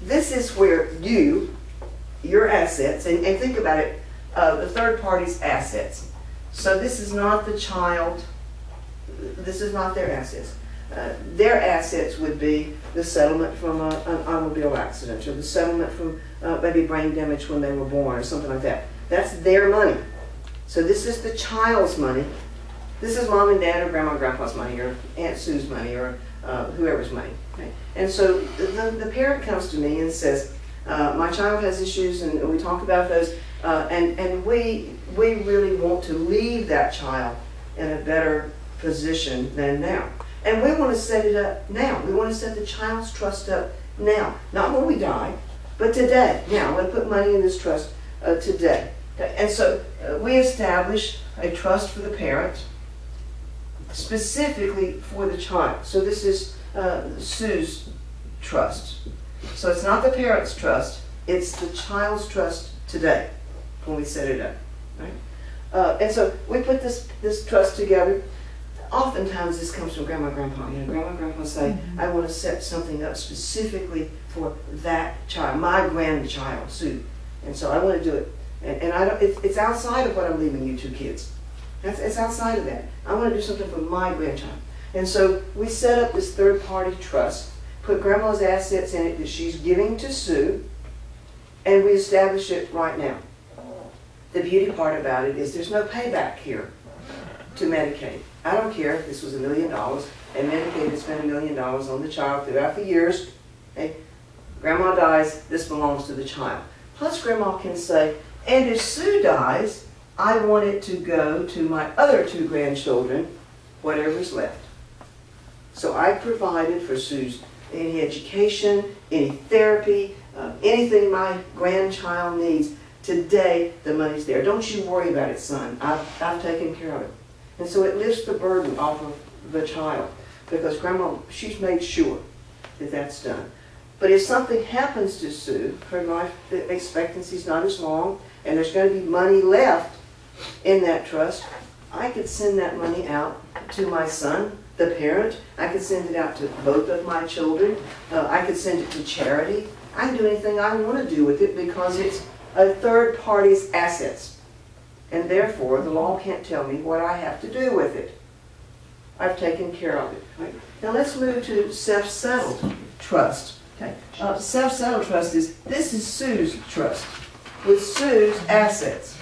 This is where you, your assets, and, and think about it, uh, the third party's assets. So this is not the child, this is not their assets. Uh, Their assets would be the settlement from a, an automobile accident, or the settlement from uh, maybe brain damage when they were born, or something like that. That's their money. So this is the child's money. This is mom and dad, or grandma and grandpa's money, or Aunt Sue's money, or uh, whoever's money. Okay? And so the, the, parent comes to me and says, uh, my child has issues, and we talk about those, uh, and, and we, we really want to leave that child in a better position than now. And we want to set it up now. We want to set the child's trust up now. Not when we die, but today. Now, to put money in this trust uh, today. And so uh, we establish a trust for the parent specifically for the child. So this is uh, Sue's trust. So it's not the parent's trust, it's the child's trust today when we set it up. Right? Uh, and so we put this, this trust together. Oftentimes this comes from grandma and grandpa. You know, grandma and grandpa say, I want to set something up specifically for that child, my grandchild, Sue. And so I want to do it. And, and I don't, it's, it's outside of what I'm leaving you two kids. That's, it's outside of that. I want to do something for my grandchild. And so we set up this third party trust, put grandma's assets in it that she's giving to Sue, and we establish it right now. The beauty part about it is there's no payback here to Medicaid. I don't care if this was a million dollars and Medicaid had spent a million dollars on the child throughout the years. Okay? Grandma dies, this belongs to the child. Plus, grandma can say, and if Sue dies, I want it to go to my other two grandchildren, whatever's left. So I provided for Sue's any education, any therapy, uh, anything my grandchild needs. Today, the money's there. Don't you worry about it, son. I've, I've taken care of it. And so it lifts the burden off of the child because grandma, she's made sure that that's done. But if something happens to Sue, her life expectancy is not as long, and there's going to be money left in that trust, I could send that money out to my son, the parent. I could send it out to both of my children. Uh, I could send it to charity. I can do anything I want to do with it because it's a third party's assets. And therefore, the law can't tell me what I have to do with it. I've taken care of it. Right? Now let's move to self-settled trust. Okay. Uh, self-settled trust is, this is Sue's trust with Sue's assets.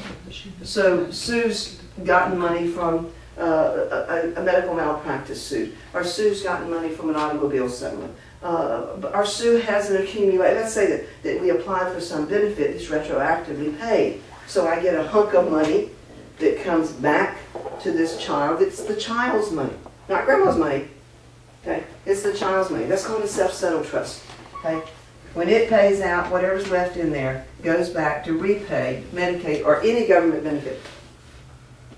So Sue's gotten money from uh, a, a medical malpractice suit, or Sue's gotten money from an automobile settlement. Uh, our Sue has an accumulate. Let's say that, that we apply for some benefit that's retroactively paid. So I get a hunk of money that comes back to this child. It's the child's money, not grandma's money. Okay, it's the child's money. That's called a self-settled trust. Okay, when it pays out, whatever's left in there goes back to repay Medicaid or any government benefit.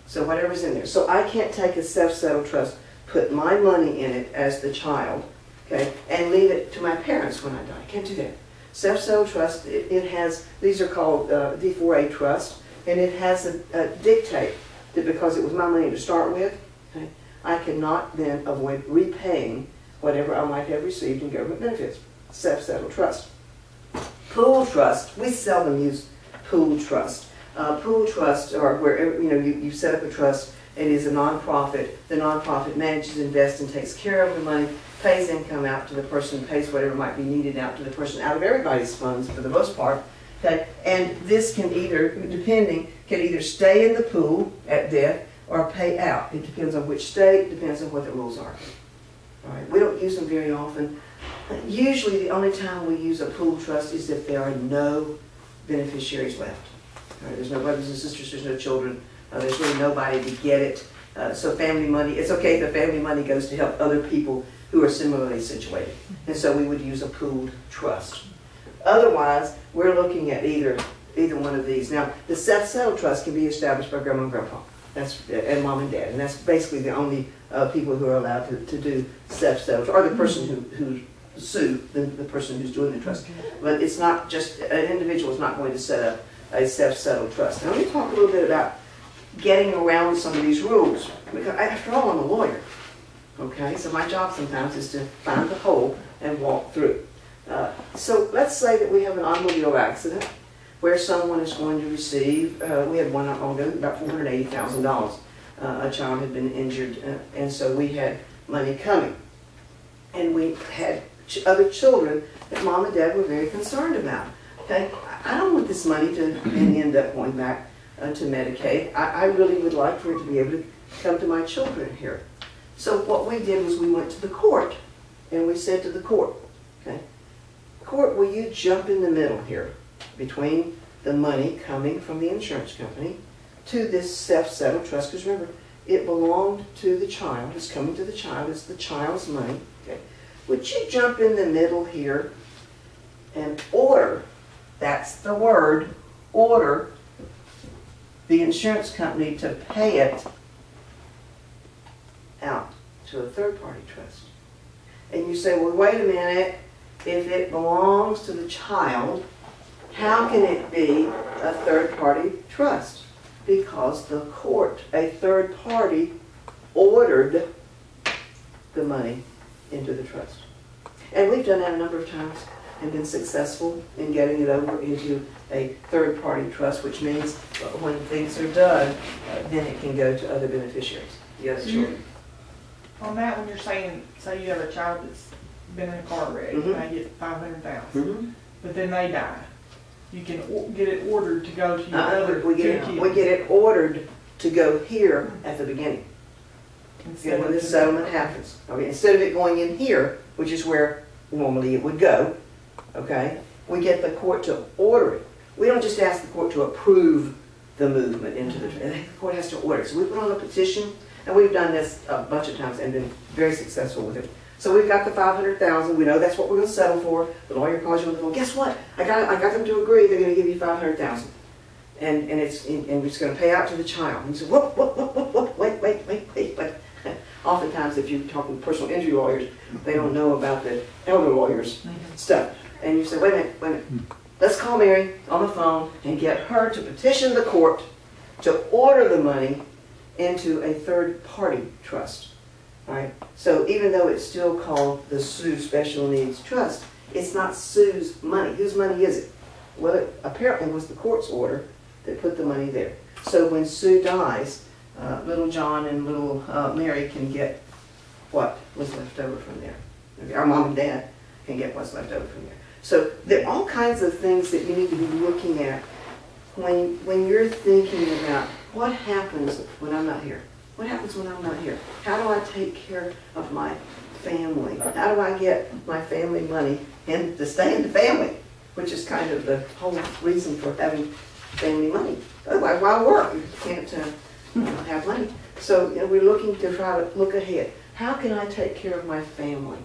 So whatever's in there. So I can't take a self-settled trust, put my money in it as the child, okay, and leave it to my parents when I die. I can't do that. Self-settled trust, it, it has, these are called uh, D4A trust, and it has a, a dictate that because it was my money to start with, okay, I cannot then avoid repaying whatever I might have received in government benefits. Self-settled trust. Pool trust, we seldom use pool trust. Uh, pool trust, or where you know you, you set up a trust, and it is a nonprofit. The nonprofit manages, invests, and takes care of the money, pays income out to the person, pays whatever might be needed out to the person out of everybody's funds for the most part. Okay, and this can either, depending, can either stay in the pool at death or pay out. It depends on which state, depends on what the rules are. All right, we don't use them very often. Usually, the only time we use a pool trust is if there are no beneficiaries left. Right, there's no brothers and sisters, there's no children, uh, there's really nobody to get it. Uh, so family money, it's okay if the family money goes to help other people who are similarly situated. And so we would use a pooled trust. Otherwise, we're looking at either either one of these. Now, the self-settled trust can be established by grandma and grandpa. That's and mom and dad, and that's basically the only uh, people who are allowed to, to do step sales, or the mm-hmm. person who, who sued, the, the person who's doing the trust. Mm-hmm. But it's not just, an individual is not going to set up a self-settled trust. Now let me talk a little bit about getting around some of these rules, because after all, I'm a lawyer. Okay, so my job sometimes is to find the hole and walk through. Uh, so let's say that we have an automobile accident where someone is going to receive, uh, we had one ongoing, about $480,000. Uh, a child had been injured, uh, and so we had money coming. And we had ch- other children that mom and dad were very concerned about. Okay, I don't want this money to end up going back uh, to Medicaid. I, I really would like for it to be able to come to my children here. So what we did was we went to the court, and we said to the court, okay, court, will you jump in the middle here between the money coming from the insurance company to this self-settled trust? Because remember, it belonged to the child, it's coming to the child, it's the child's money, okay? Would you jump in the middle here and order, that's the word, order the insurance company to pay it out to a third-party trust? And you say, well, wait a minute, if it belongs to the child, how can it be a third-party trust? Because the court, a third party, ordered the money into the trust. And we've done that a number of times and been successful in getting it over into a third-party trust, which means when things are done, uh, then it can go to other beneficiaries, other So you- On that one, you're saying, say you have a child that's been in a car wreck, and Mhm. they get five hundred thousand, Mhm. but then they die. You can o- get it ordered to go to your Uh, other We get, it- we get it ordered to go here at the beginning. instead Yeah, when this to- settlement happens. Okay, instead of it going in here, which is where normally it would go, okay, we get the court to order it. We don't just ask the court to approve the movement into the, the court has to order it. So we put on a petition, and we've done this a bunch of times and been very successful with it. So we've got the five hundred thousand, we know that's what we're gonna settle for. The lawyer calls you on the phone, guess what? I got, I got them to agree, they're gonna give you five hundred thousand. And, and it's, and it's gonna pay out to the child. And you say, whoop, whoop, whoop, whoop, whoop, wait, wait, wait, wait, wait. Oftentimes, if you're talking to personal injury lawyers, they don't know about the elder lawyers mm-hmm. stuff. And you say, wait a minute, wait a minute. Let's call Mary on the phone and get her to petition the court to order the money into a third-party trust. Right? So even though it's still called the Sue Special Needs Trust, it's not Sue's money. Whose money is it? Well, it apparently was the court's order that put the money there. So when Sue dies, uh, little John and little uh, Mary can get what was left over from there. Our mom and dad can get what's left over from there. So there are all kinds of things that you need to be looking at when, when you're thinking about what happens when I'm not here? What happens when I'm not here? How do I take care of my family? How do I get my family money and to stay in the family? Which is kind of the whole reason for having family money. Otherwise, why work? You can't uh, have money. So you know, we're looking to try to look ahead. How can I take care of my family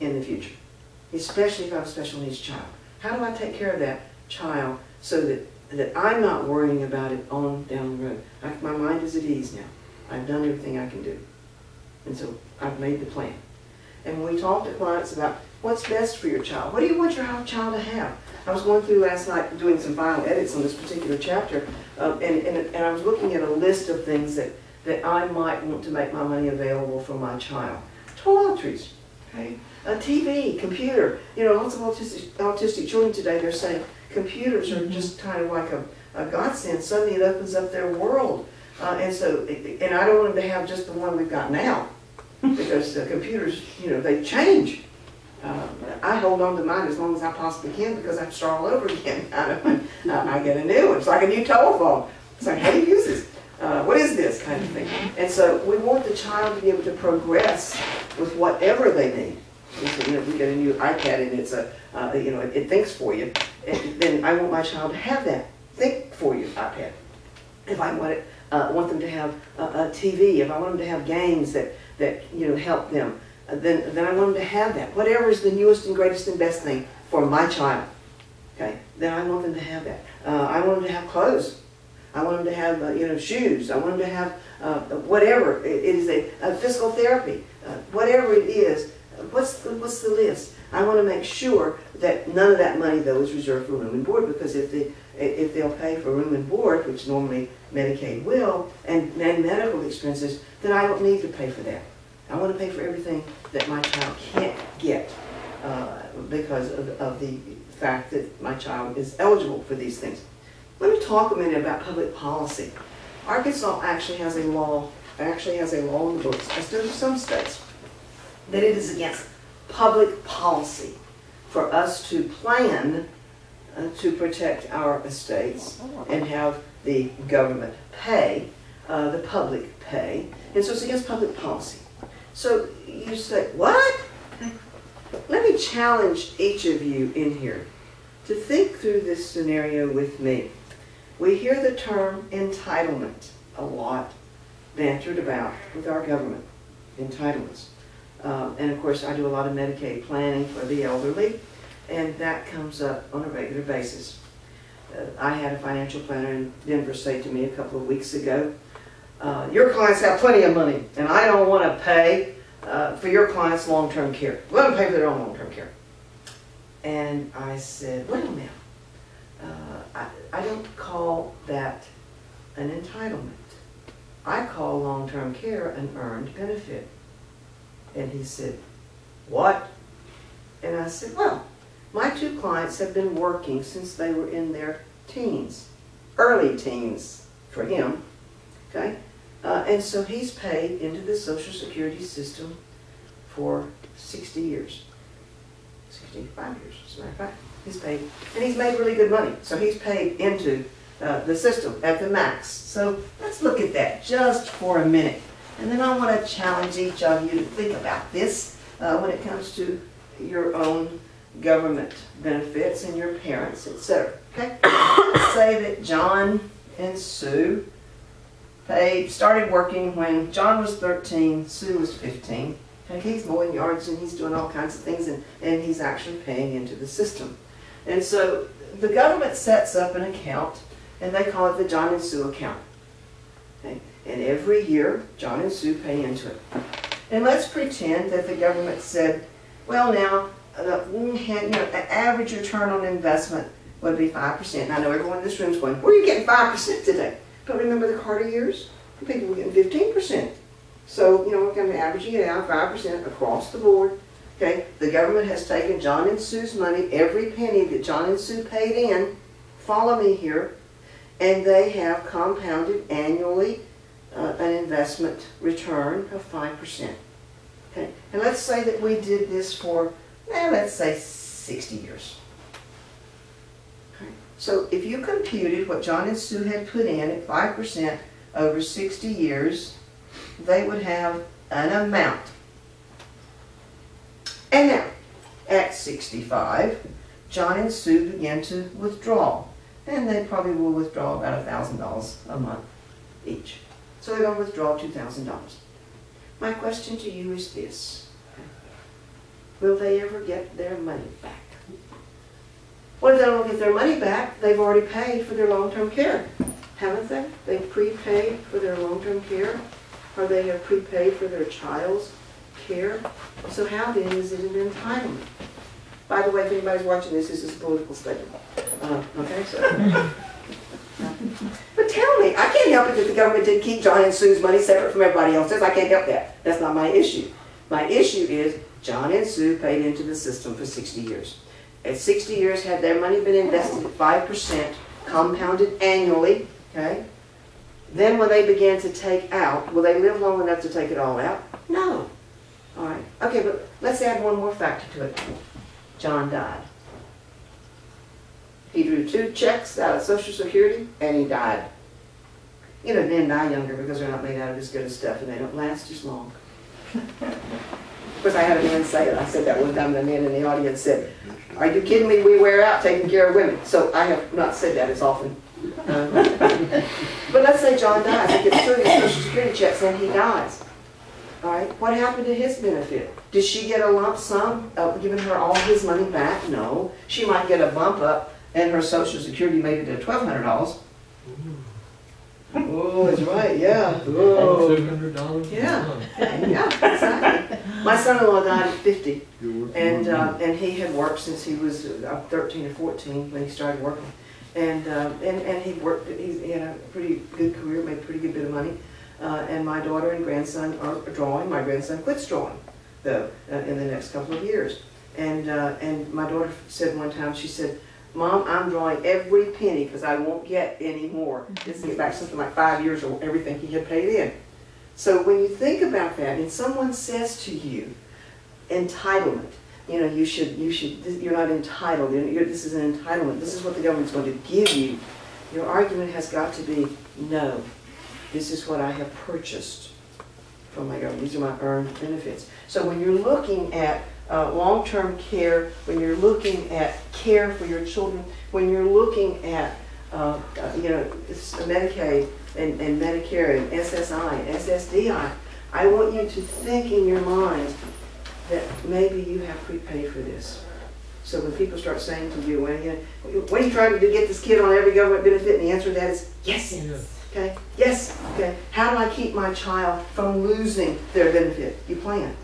in the future? Especially if I have a special needs child. How do I take care of that child so that, that I'm not worrying about it on down the road? I, my mind is at ease now. I've done everything I can do. And so I've made the plan. And when we talk to clients about what's best for your child, what do you want your child to have? I was going through last night doing some final edits on this particular chapter, um, and, and, and I was looking at a list of things that, that I might want to make my money available for my child. Toiletries, okay? A TV, computer. You know, lots of autistic, autistic children today, they're saying computers are just kind of like a, a godsend. Suddenly it opens up their world. Uh, and so, and I don't want them to have just the one we've got now, because the computers, you know, they change. Uh, I hold on to mine as long as I possibly can because I have to start all over again. When, uh, I get a new one. It's like a new telephone. It's like, how do you use this? Uh, what is this kind of thing? And so we want the child to be able to progress with whatever they need. So, you know, if we get a new iPad and it's a, uh, you know, it, it thinks for you, and then I want my child to have that think for you iPad. If I want it, uh, want them to have a, a TV, if I want them to have games that, that you know help them, uh, then then I want them to have that. Whatever is the newest and greatest and best thing for my child, okay? Then I want them to have that. Uh, I want them to have clothes. I want them to have uh, you know shoes. I want them to have uh, whatever it is a, a physical therapy, uh, whatever it is. What's the, what's the list? I want to make sure that none of that money though is reserved for room and board because if they if they'll pay for room and board, which normally Medicaid will, and, and medical expenses, then I don't need to pay for that. I want to pay for everything that my child can't get uh, because of, of the fact that my child is eligible for these things. Let me talk a minute about public policy. Arkansas actually has a law, actually has a law in the books, as do some states, that it is against public policy for us to plan uh, to protect our estates and have the government pay, uh, the public pay. And so it's against public policy. So you say, what? Let me challenge each of you in here to think through this scenario with me. We hear the term entitlement a lot bantered about with our government, entitlements. Um, and of course, I do a lot of Medicaid planning for the elderly, and that comes up on a regular basis. Uh, I had a financial planner in Denver say to me a couple of weeks ago, uh, your clients have plenty of money, and I don't want to pay uh, for your clients' long-term care. Let them pay for their own long-term care. And I said, wait a minute. Uh, I, I don't call that an entitlement. I call long-term care an earned benefit. And he said, what? And I said, well, my two clients have been working since they were in their teens, early teens for him, okay? Uh, and so he's paid into the Social Security system for 60 years. 65 years, as a matter of fact. He's paid, and he's made really good money. So he's paid into uh, the system at the max. So let's look at that just for a minute. And then I want to challenge each of you to think about this uh, when it comes to your own government benefits and your parents, etc. Okay? Let's say that John and Sue paid, started working when John was 13, Sue was 15. Okay, he's mowing yards and he's doing all kinds of things and, and he's actually paying into the system. And so the government sets up an account and they call it the John and Sue account. Okay? And every year, John and Sue pay into it. And let's pretend that the government said, well now, the you know, the average return on investment would be 5%. And I know everyone in this room is going, where are you getting 5% today? But remember the Carter years? People were getting 15%. So, you know, we're going to averaging it out 5% across the board. Okay, the government has taken John and Sue's money, every penny that John and Sue paid in, follow me here, and they have compounded annually uh, an investment return of 5%. Okay, and let's say that we did this for, eh, let's say 60 years. Okay, so if you computed what John and Sue had put in at 5% over 60 years, they would have an amount. And now, at 65, John and Sue began to withdraw. And they probably will withdraw about $1,000 a month each. So they're going to withdraw $2,000. My question to you is this. Will they ever get their money back? What if they don't get their money back? They've already paid for their long-term care, haven't they? They've prepaid for their long-term care, or they have prepaid for their child's care. So how then is it an entitlement? By the way, if anybody's watching this, this is a political statement. Uh, okay, so. But tell me, I can't help it that the government did keep John and Sue's money separate from everybody else's. I can't help that. That's not my issue. My issue is John and Sue paid into the system for 60 years. At 60 years, had their money been invested at 5%, compounded annually, okay? Then when they began to take out, will they live long enough to take it all out? No. All right. Okay, but let's add one more factor to it. John died. He drew two checks out of Social Security and he died. You know, men die younger because they're not made out of as good as stuff and they don't last as long. course, I had a man say it. I said that one time, and the man in the audience said, Are you kidding me? We wear out taking care of women. So I have not said that as often. But let's say John dies. He gets two his Social Security checks and he dies. All right, what happened to his benefit? Did she get a lump sum of giving her all his money back? No. She might get a bump up and her Social Security made it to twelve hundred dollars. Oh, that's right, yeah. Oh. Hundred dollars? Yeah. Yeah, exactly. My son-in-law died at fifty, and, uh, and he had worked since he was uh, thirteen or fourteen when he started working. And, uh, and, and he worked, he he had a pretty good career, made a pretty good bit of money. Uh, and my daughter and grandson are drawing, my grandson quits drawing, though, uh, in the next couple of years. And, uh, and my daughter said one time, she said, Mom, I'm drawing every penny because I won't get any more. Mm-hmm. This get back something like five years or everything he had paid in. So when you think about that and someone says to you, entitlement, you know, you should, you should, you're not entitled, you're, you're- this is an entitlement, this is what the government's going to give you. Your argument has got to be, no, this is what I have purchased from my government, these are my earned benefits. So when you're looking at uh, long-term care, when you're looking at care for your children, when you're looking at, uh, uh, you know, it's Medicaid and, and Medicare and SSI and SSDI, I want you to think in your mind that maybe you have prepaid for this. So when people start saying to you, well, you know, what are you trying to do, get this kid on every government benefit? And the answer to that is, yes. yes. Okay, yes, okay. How do I keep my child from losing their benefit? You plan.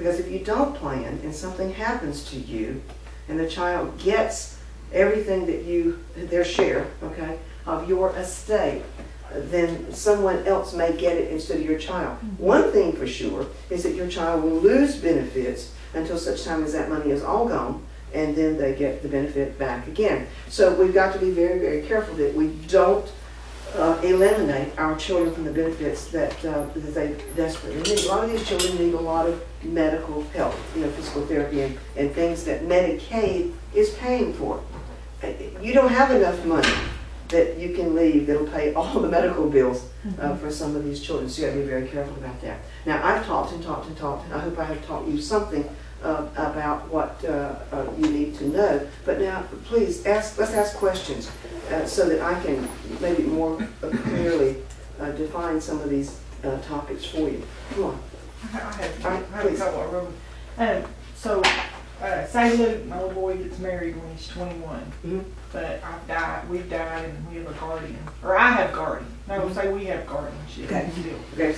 Because if you don't plan and something happens to you and the child gets everything that you, their share, okay, of your estate, then someone else may get it instead of your child. One thing for sure is that your child will lose benefits until such time as that money is all gone and then they get the benefit back again. So we've got to be very, very careful that we don't uh, eliminate our children from the benefits that, uh, that they desperately need. A lot of these children need a lot of medical help, you know, physical therapy and, and things that Medicaid is paying for. Uh, You don't have enough money that you can leave that'll pay all the medical bills uh, for some of these children, so you have to be very careful about that. Now, I've talked and talked and talked, and I hope I have taught you something uh, about what uh, uh, you need to know. But now, please, ask, let's ask questions uh, so that I can maybe more clearly uh, define some of these uh, topics for you. Come on. I have, I have, All right, I have a please. couple of them. Um, so, uh, say Luke, my little boy gets married when he's twenty-one, Mhm. but I've died, we've died and we have a guardian, or I have guardian. No, say we have guardianship Okay. still. Okay.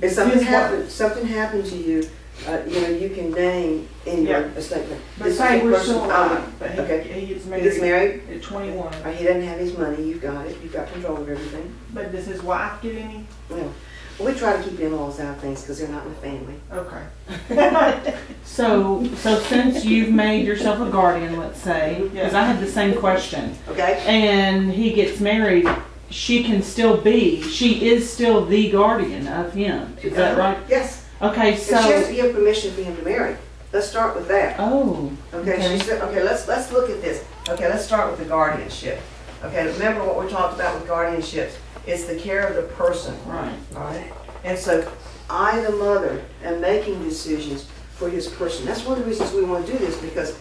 If something what- happened, something happened to you, uh, you know, you can name in your statement. But this is say the we're person still alive, but he, okay. he gets He married gets married, at twenty-one, or he doesn't have his money, you've got it, you've got control of everything. but does his wife get any? Well, we try to keep in-laws out of things because they're not in the family. Okay. So, so since you've made yourself a guardian, let's say, mhm. because I had the same question, Okay? and he gets married, she can still be, she is still the guardian of him. Is that uh-huh. right? Yes. Okay, And she has so, to give permission for him to marry. Let's start with that. oh, Okay, Okay. she said, okay, let's, let's look at this. Okay, let's start with the guardianship. Okay, remember what we talked about with guardianships? It's the care of the person. right. Alright, and so I, the mother, am making decisions for his person. That's one of the reasons we want to do this, because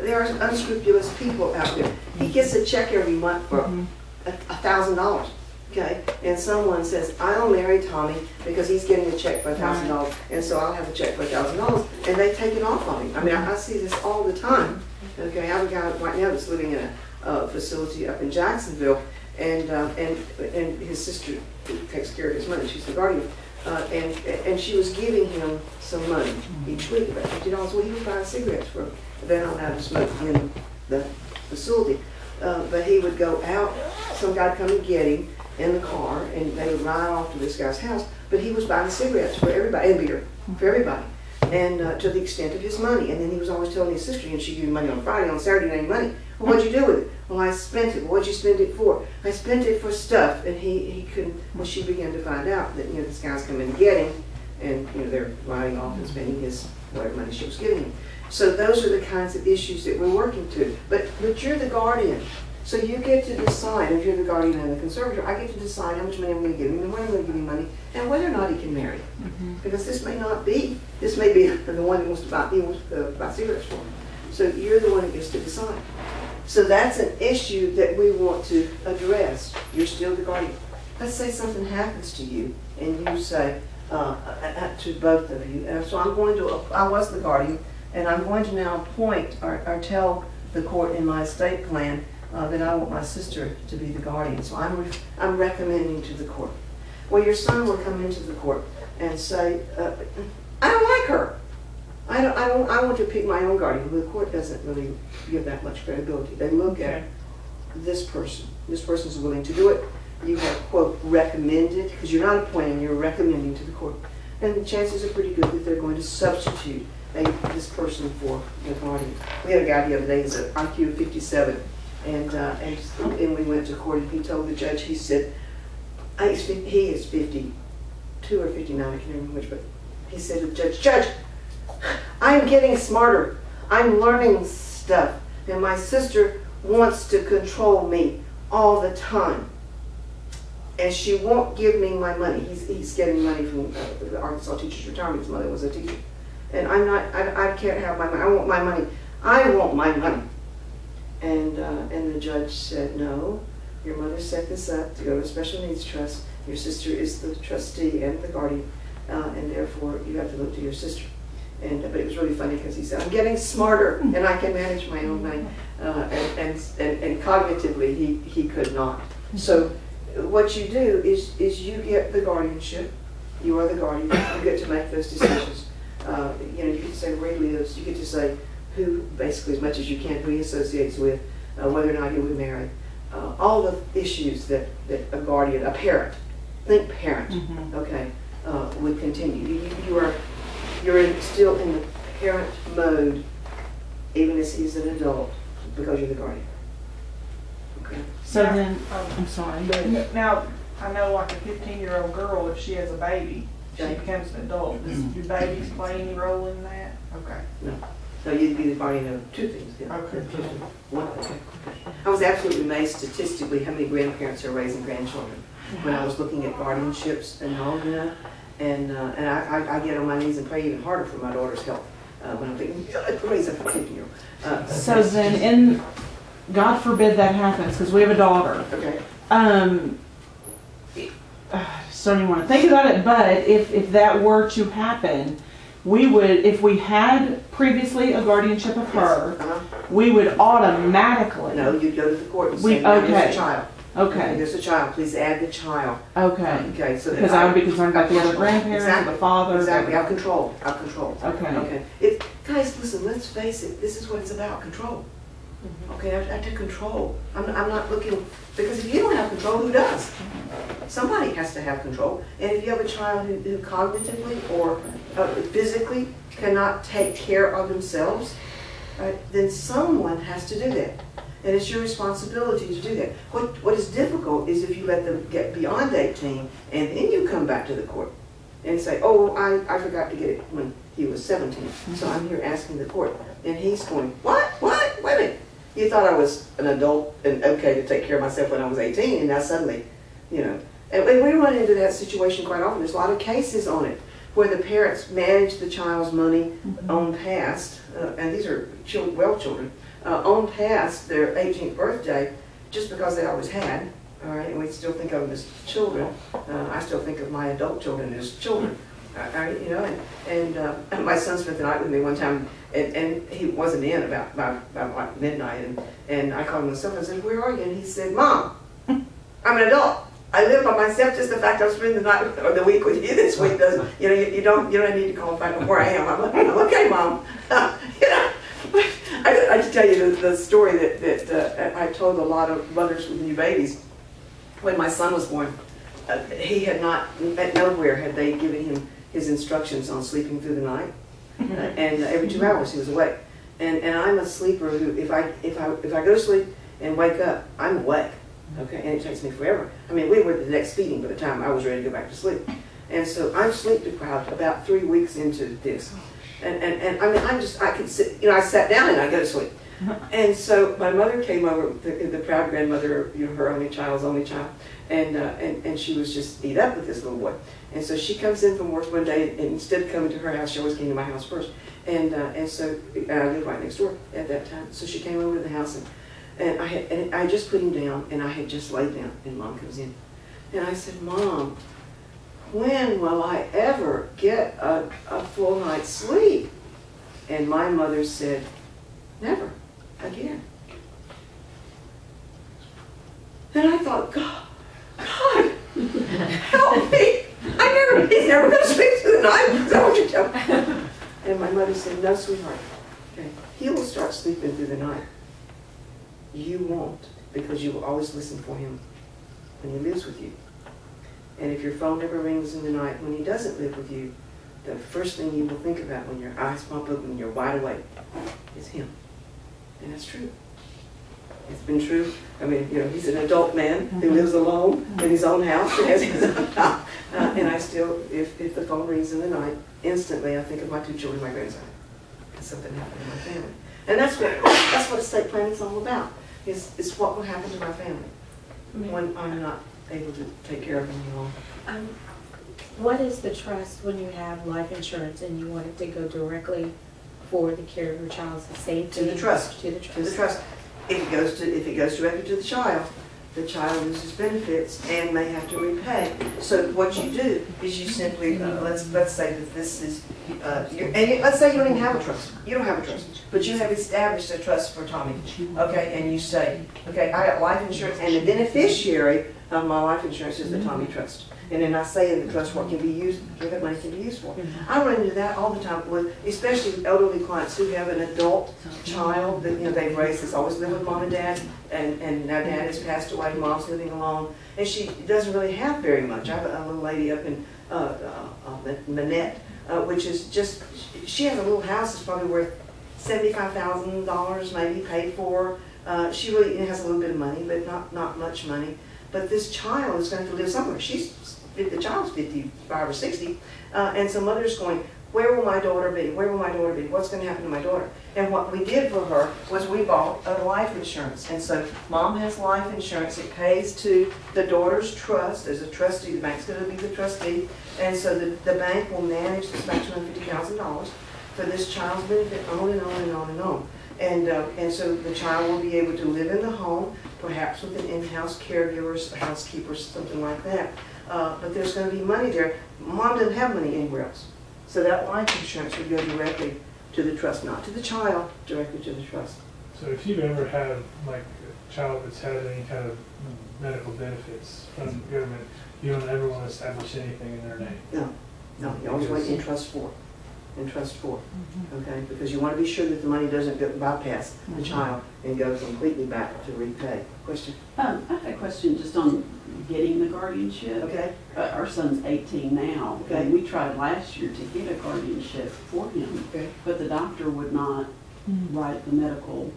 there are unscrupulous people out there. He gets a check every month for Mhm. a a thousand dollars, okay? And someone says, I'll marry Tommy because he's getting a check for a thousand dollars, and so I'll have a check for a thousand dollars, and they take it off on him. I mean, I I see this all the time, okay? I have a guy right now that's living in a uh, facility up in Jacksonville, and, uh, and, and his sister takes care of his money, she's the guardian. Uh, and, and she was giving him some money each week, about fifty dollars, well, he would buy cigarettes for, they're not allowed to smoke in the facility. Uh, but he would go out, some guy come and get him in the car, and they would ride off to this guy's house, but he was buying cigarettes for everybody, and beer, for everybody. And, uh, to the extent of his money, and then he was always telling his sister, and she gave him money on Friday, on Saturday, ain't money. Well, what'd you do with it? Well, I spent it. Well, what'd you spend it for? I spent it for stuff, and he, he couldn't, well, she began to find out that, you know, this guy's coming to get him, and, you know, they're riding off and spending his, whatever money she was giving him. So those are the kinds of issues that we're working to. But, but you're the guardian, so you get to decide, if you're the guardian and the conservator, I get to decide how much money I'm gonna give him, and when I'm gonna give him money, and whether or not he can marry. Mm-hmm. Because this may not be, this may be the one that wants to buy, he wants to buy cigarettes for him. So you're the one that gets to decide. So that's an issue that we want to address. You're still the guardian. Let's say something happens to you and you say, uh, uh, uh, to both of you, so I'm going to, I was the guardian, and I'm going to now appoint or, or tell the court in my estate plan uh, that I want my sister to be the guardian. So I'm, re- I'm recommending to the court. Well, your son will come into the court and say, uh, I don't like her. I don't, I don't, I want to pick my own guardian. The court doesn't really give that much credibility. They look at this person. This person's willing to do it. You have, quote, recommended, because you're not appointing, you're recommending to the court. And the chances are pretty good that they're going to substitute a, this person for the guardian. We had a guy the other day, he's an IQ of fifty-seven, and, uh, and, and we went to court, and he told the judge, he said, I, he is fifty-two or fifty-nine, I can't remember which, but he said to the judge, Judge, I'm getting smarter, I'm learning stuff, and my sister wants to control me all the time. And she won't give me my money. He's, he's getting money from uh, the Arkansas Teachers Retirement. His mother was a teacher. And I'm not, I, I can't have my money. I want my money. I want my money. And, uh, and the judge said, no, your mother set this up to go to a special needs trust. Your sister is the trustee and the guardian, uh, and therefore you have to look to your sister. And, but it was really funny because he said, I'm getting smarter and I can manage my own money. Uh, and, and, and, cognitively, he, he could not. So what you do is, is you get the guardianship, you are the guardian, you get to make those decisions. Uh, you know, you get to say where he lives, you get to say who, basically as much as you can, who he associates with, uh, whether or not he would marry. Uh, all the issues that, that a guardian, a parent, think parent, Mhm. okay, uh, would continue. You- you are, you're in, still in the parent mode, even as he's an adult, because you're the guardian. Okay? So Yeah. then, Um, I'm sorry. Now, I know like a fifteen-year-old girl, if she has a baby, she Okay. becomes an adult. Does do babies play any role in that? Okay. No. So you'd be the guardian of two things, yeah. Okay. One, okay. I was absolutely amazed statistically how many grandparents are raising grandchildren. When I was looking at guardianships and all, you know, and, uh, and I, I, I get on my knees and pray even harder for my daughter's health. Uh, when I'm thinking, "God, raise a fifteen-year-old. Uh, So then, in, God forbid that happens, because we have a daughter. Okay, Um, uh, just don't even want to think about it, but if, if that were to happen, we would, if we had previously a guardianship of her, uh-huh. we would automatically. No, you'd go to the court and We- say, "Now, there's okay. a child. Okay, There's a child, please add the child. okay. Okay, so that Because I would be concerned about the other grandparents, Exactly. the father. Exactly, out of control, out of control. Okay. Okay, it, guys, listen, let's face it, this is what it's about, control. Okay, I, I take control. I'm, I'm not looking, because if you don't have control, who does? Somebody has to have control. And if you have a child who, who cognitively or uh, physically cannot take care of themselves, uh, then someone has to do that. And it's your responsibility to do that. What, what is difficult is if you let them get beyond 18 and then you come back to the court and say, oh, I, I forgot to get it when he was 17, so I'm here asking the court. And he's going, what, what, wait a minute. You thought I was an adult and okay to take care of myself when I was 18, and now suddenly, you know. And and we run into that situation quite often. There's a lot of cases on it where the parents manage the child's money on past, uh, and these are children, well children, uh, on past their 18th birthday just because they always had, all right, and we still think of them as children. Uh, I still think of my adult children as children. I, I- you know, and, and, uh, my son spent the night with me one time, and, and he wasn't in about, about like midnight, and, and I called him on the phone and said, where are you? And he said, Mom, I'm an adult. I live by myself, just the fact I'm spending the night or the week with you this week doesn't, you know, you, you don't, you don't need to call and find out where I am. I'm like, "I'm okay, Mom. I, I just tell you the, the story that, that uh, I told a lot of mothers with new babies. When my son was born, uh, he had not, at nowhere had they given him his instructions on sleeping through the night. Uh, and every two hours he was awake. And, and I'm a sleeper who, if I, if I, if I go to sleep and wake up, I'm awake. Okay, and it takes me forever. I mean, we were the next feeding by the time I was ready to go back to sleep. And so I'm sleep deprived about three weeks into this. And, and, and I mean, I'm just, I could sit, you know, I sat down and I go to sleep. And so my mother came over, the, the proud grandmother, you know, her only child's only child, and, uh, and, and she was just eat up with this little boy. And so she comes in from work one day, and instead of coming to her house, she always came to my house first. And, uh, and so, and I lived right next door at that time, so she came over to the house, and, and I had, and I just put him down, and I had just laid down, and mom comes in. And I said, Mom, when will I ever get a, a full night's sleep? And my mother said, never again. And I thought, God, God, help me. I never, he's never going to sleep through the night. Is that what you're telling me? And my mother said, no, sweetheart. Okay, he will start sleeping through the night. You won't, because you will always listen for him when he lives with you. And if your phone ever rings in the night when he doesn't live with you, the first thing you will think about when your eyes pop open and you're wide awake is him. And that's true. It's been true. I mean, you know, he's an adult man who lives alone in his own house and has his own house. Uh, and I still, if, if the phone rings in the night, instantly I think of my two children, my grandson. Because something happened to my family. And that's what, that's what estate planning is all about. Is, is what will happen to my family when I'm not able to take care of them anymore. Um, What is the trust when you have life insurance and you want it to go directly for the care of your child's estate? To the trust. To the trust. to the trust. If it goes to, if it goes directly to the child, the child loses benefits and may have to repay. So what you do is you simply, uh, let's, let's say that this is, uh, and you- let's say you don't even have a trust. You don't have a trust, but you have established a trust for Tommy, okay? And you say, okay, I got life insurance and the beneficiary of my life insurance is the Tommy Trust. And then I say in the trust what can be used, what that money can be used for. I run into that all the time with, especially elderly clients who have an adult child that, you know, they've raised, that's always lived with mom and dad, and, and now dad has passed away, mom's living alone, and she doesn't really have very much. I have a, a little lady up in, uh, uh, uh, Manette, uh, which is just, she has a little house that's probably worth seventy-five thousand dollars maybe paid for. Uh, she really has a little bit of money, but not, not much money. But this child is going to live somewhere. She's, the child's fifty-five or sixty, uh, and some mother's going, where will my daughter be? Where will my daughter be? What's going to happen to my daughter? And what we did for her was we bought a life insurance. And so mom has life insurance. It pays to the daughter's trust. There's a trustee. The bank's going to be the trustee. And so the, the bank will manage this about two hundred fifty thousand dollars for this child's benefit, on and on and on and on. And, uh, and so the child will be able to live in the home, perhaps with an in-house caregiver, a housekeeper, something like that. Uh, but there's gonna be money there. Mom doesn't have money anywhere else. So that life insurance would go directly to the trust, not to the child, directly to the trust. So if you've ever had like a child that's had any kind of medical benefits from the government, you don't ever want to establish anything in their name. No, no, you always want in trust for, in trust for, okay? Because you wanna be sure that the money doesn't go bypass the child and go completely back to repay. Question? Um, I have a question just on getting the guardianship. Okay? Uh, Our son's eighteen now, Okay. and we tried last year to get a guardianship for him, Okay. but the doctor would not write the medical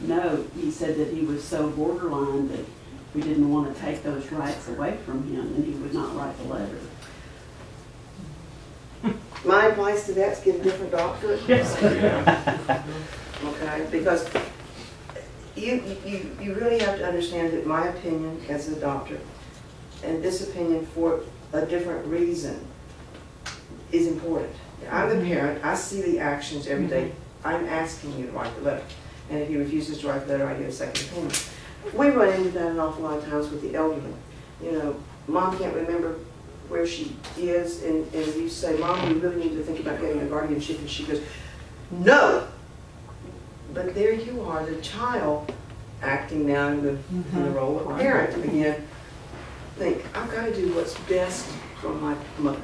note. He said that he was so borderline that we didn't want to take those rights away from him, and he would not write the letter. My advice to that is get a different doctor. Okay, because you, you, you really have to understand that my opinion as a doctor, and this opinion for a different reason, is important. I'm the mm-hmm. parent, I see the actions every day, mm-hmm. I'm asking you to write the letter. And if he refuses to write the letter, I get a second opinion. We run into that an awful lot of times with the elderly. You know, mom can't remember where she is, and, and you say, Mom, you really need to think about getting a guardianship, and she goes, No! But there you are, the child acting now in the, in the role of parent again. Think, I've got to do what's best for my mother,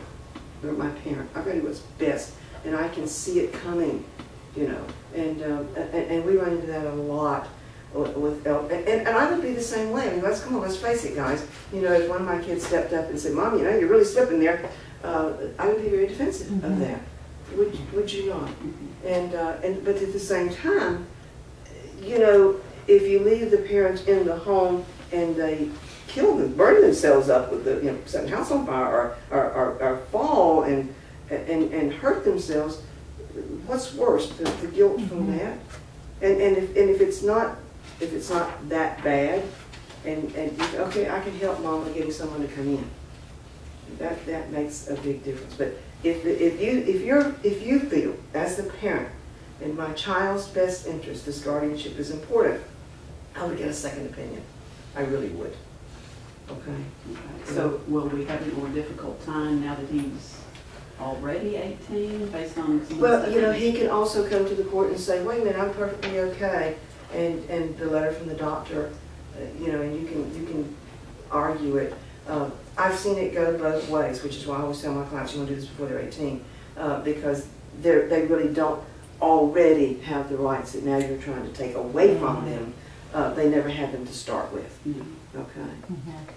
or my parent. I've got to do what's best, and I can see it coming, you know. And, um, and, and we run into that a lot with, and, and I would be the same way. I mean, let's come on, let's face it, guys. You know, if one of my kids stepped up and said, "Mom, you know, you're really slipping there," uh, I would be very defensive of that. Would would you not? And uh, and but at the same time, you know, if you leave the parents in the home and they kill them, burn themselves up with the you know set house on fire or or, or, or fall and and and hurt themselves, what's worse, the, the guilt from that? And and if and if it's not if it's not that bad, and and you- okay, I can help mom by getting someone to come in. That that makes a big difference. But if if you if you're if you feel as the parent in my child's best interest, this guardianship is important, I would get a second opinion. I really would. Okay. Okay, So will we have a more difficult time now that he's already eighteen, based on Well, you know, he can also come to the court and say, wait a minute, I'm perfectly okay, and, and the letter from the doctor, uh, you know, and you can, you can argue it. Um, I've seen it go both ways, which is why I always tell my clients, you want to do this before they're eighteen, uh, because they're, they really don't already have the rights that now you're trying to take away from them. Uh, they never had them to start with, Yeah. okay?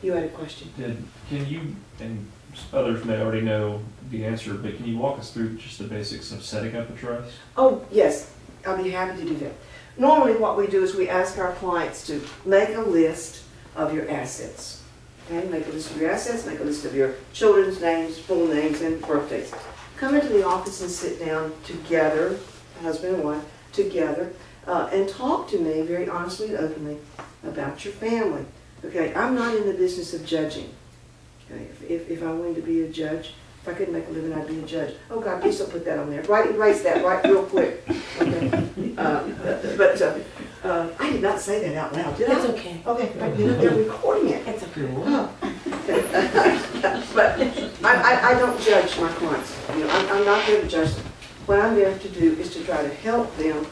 You had a question? Did, can you, and others may already know the answer, but can you walk us through just the basics of setting up a trust? Oh, yes, I'll be happy to do that. Normally, what we do is we ask our clients to make a list of your assets. Okay, make a list of your assets, make a list of your children's names, full names, and birthdays. Come into the office and sit down together, husband and wife, together, uh, and talk to me very honestly and openly about your family. Okay, I'm not in the business of judging. Okay, if, if, if I wanted to be a judge, if I couldn't make a living, I'd be a judge. Oh God, please don't put that on there. Right, erase that right real quick. Okay. Uh, but uh, uh, I did not say that out loud, did I? It's okay. Okay, but you know, they're recording it. It's okay. Oh. But I, I, I don't judge my clients. You know, I'm, I'm not there to judge them. What I'm there to do is to try to help them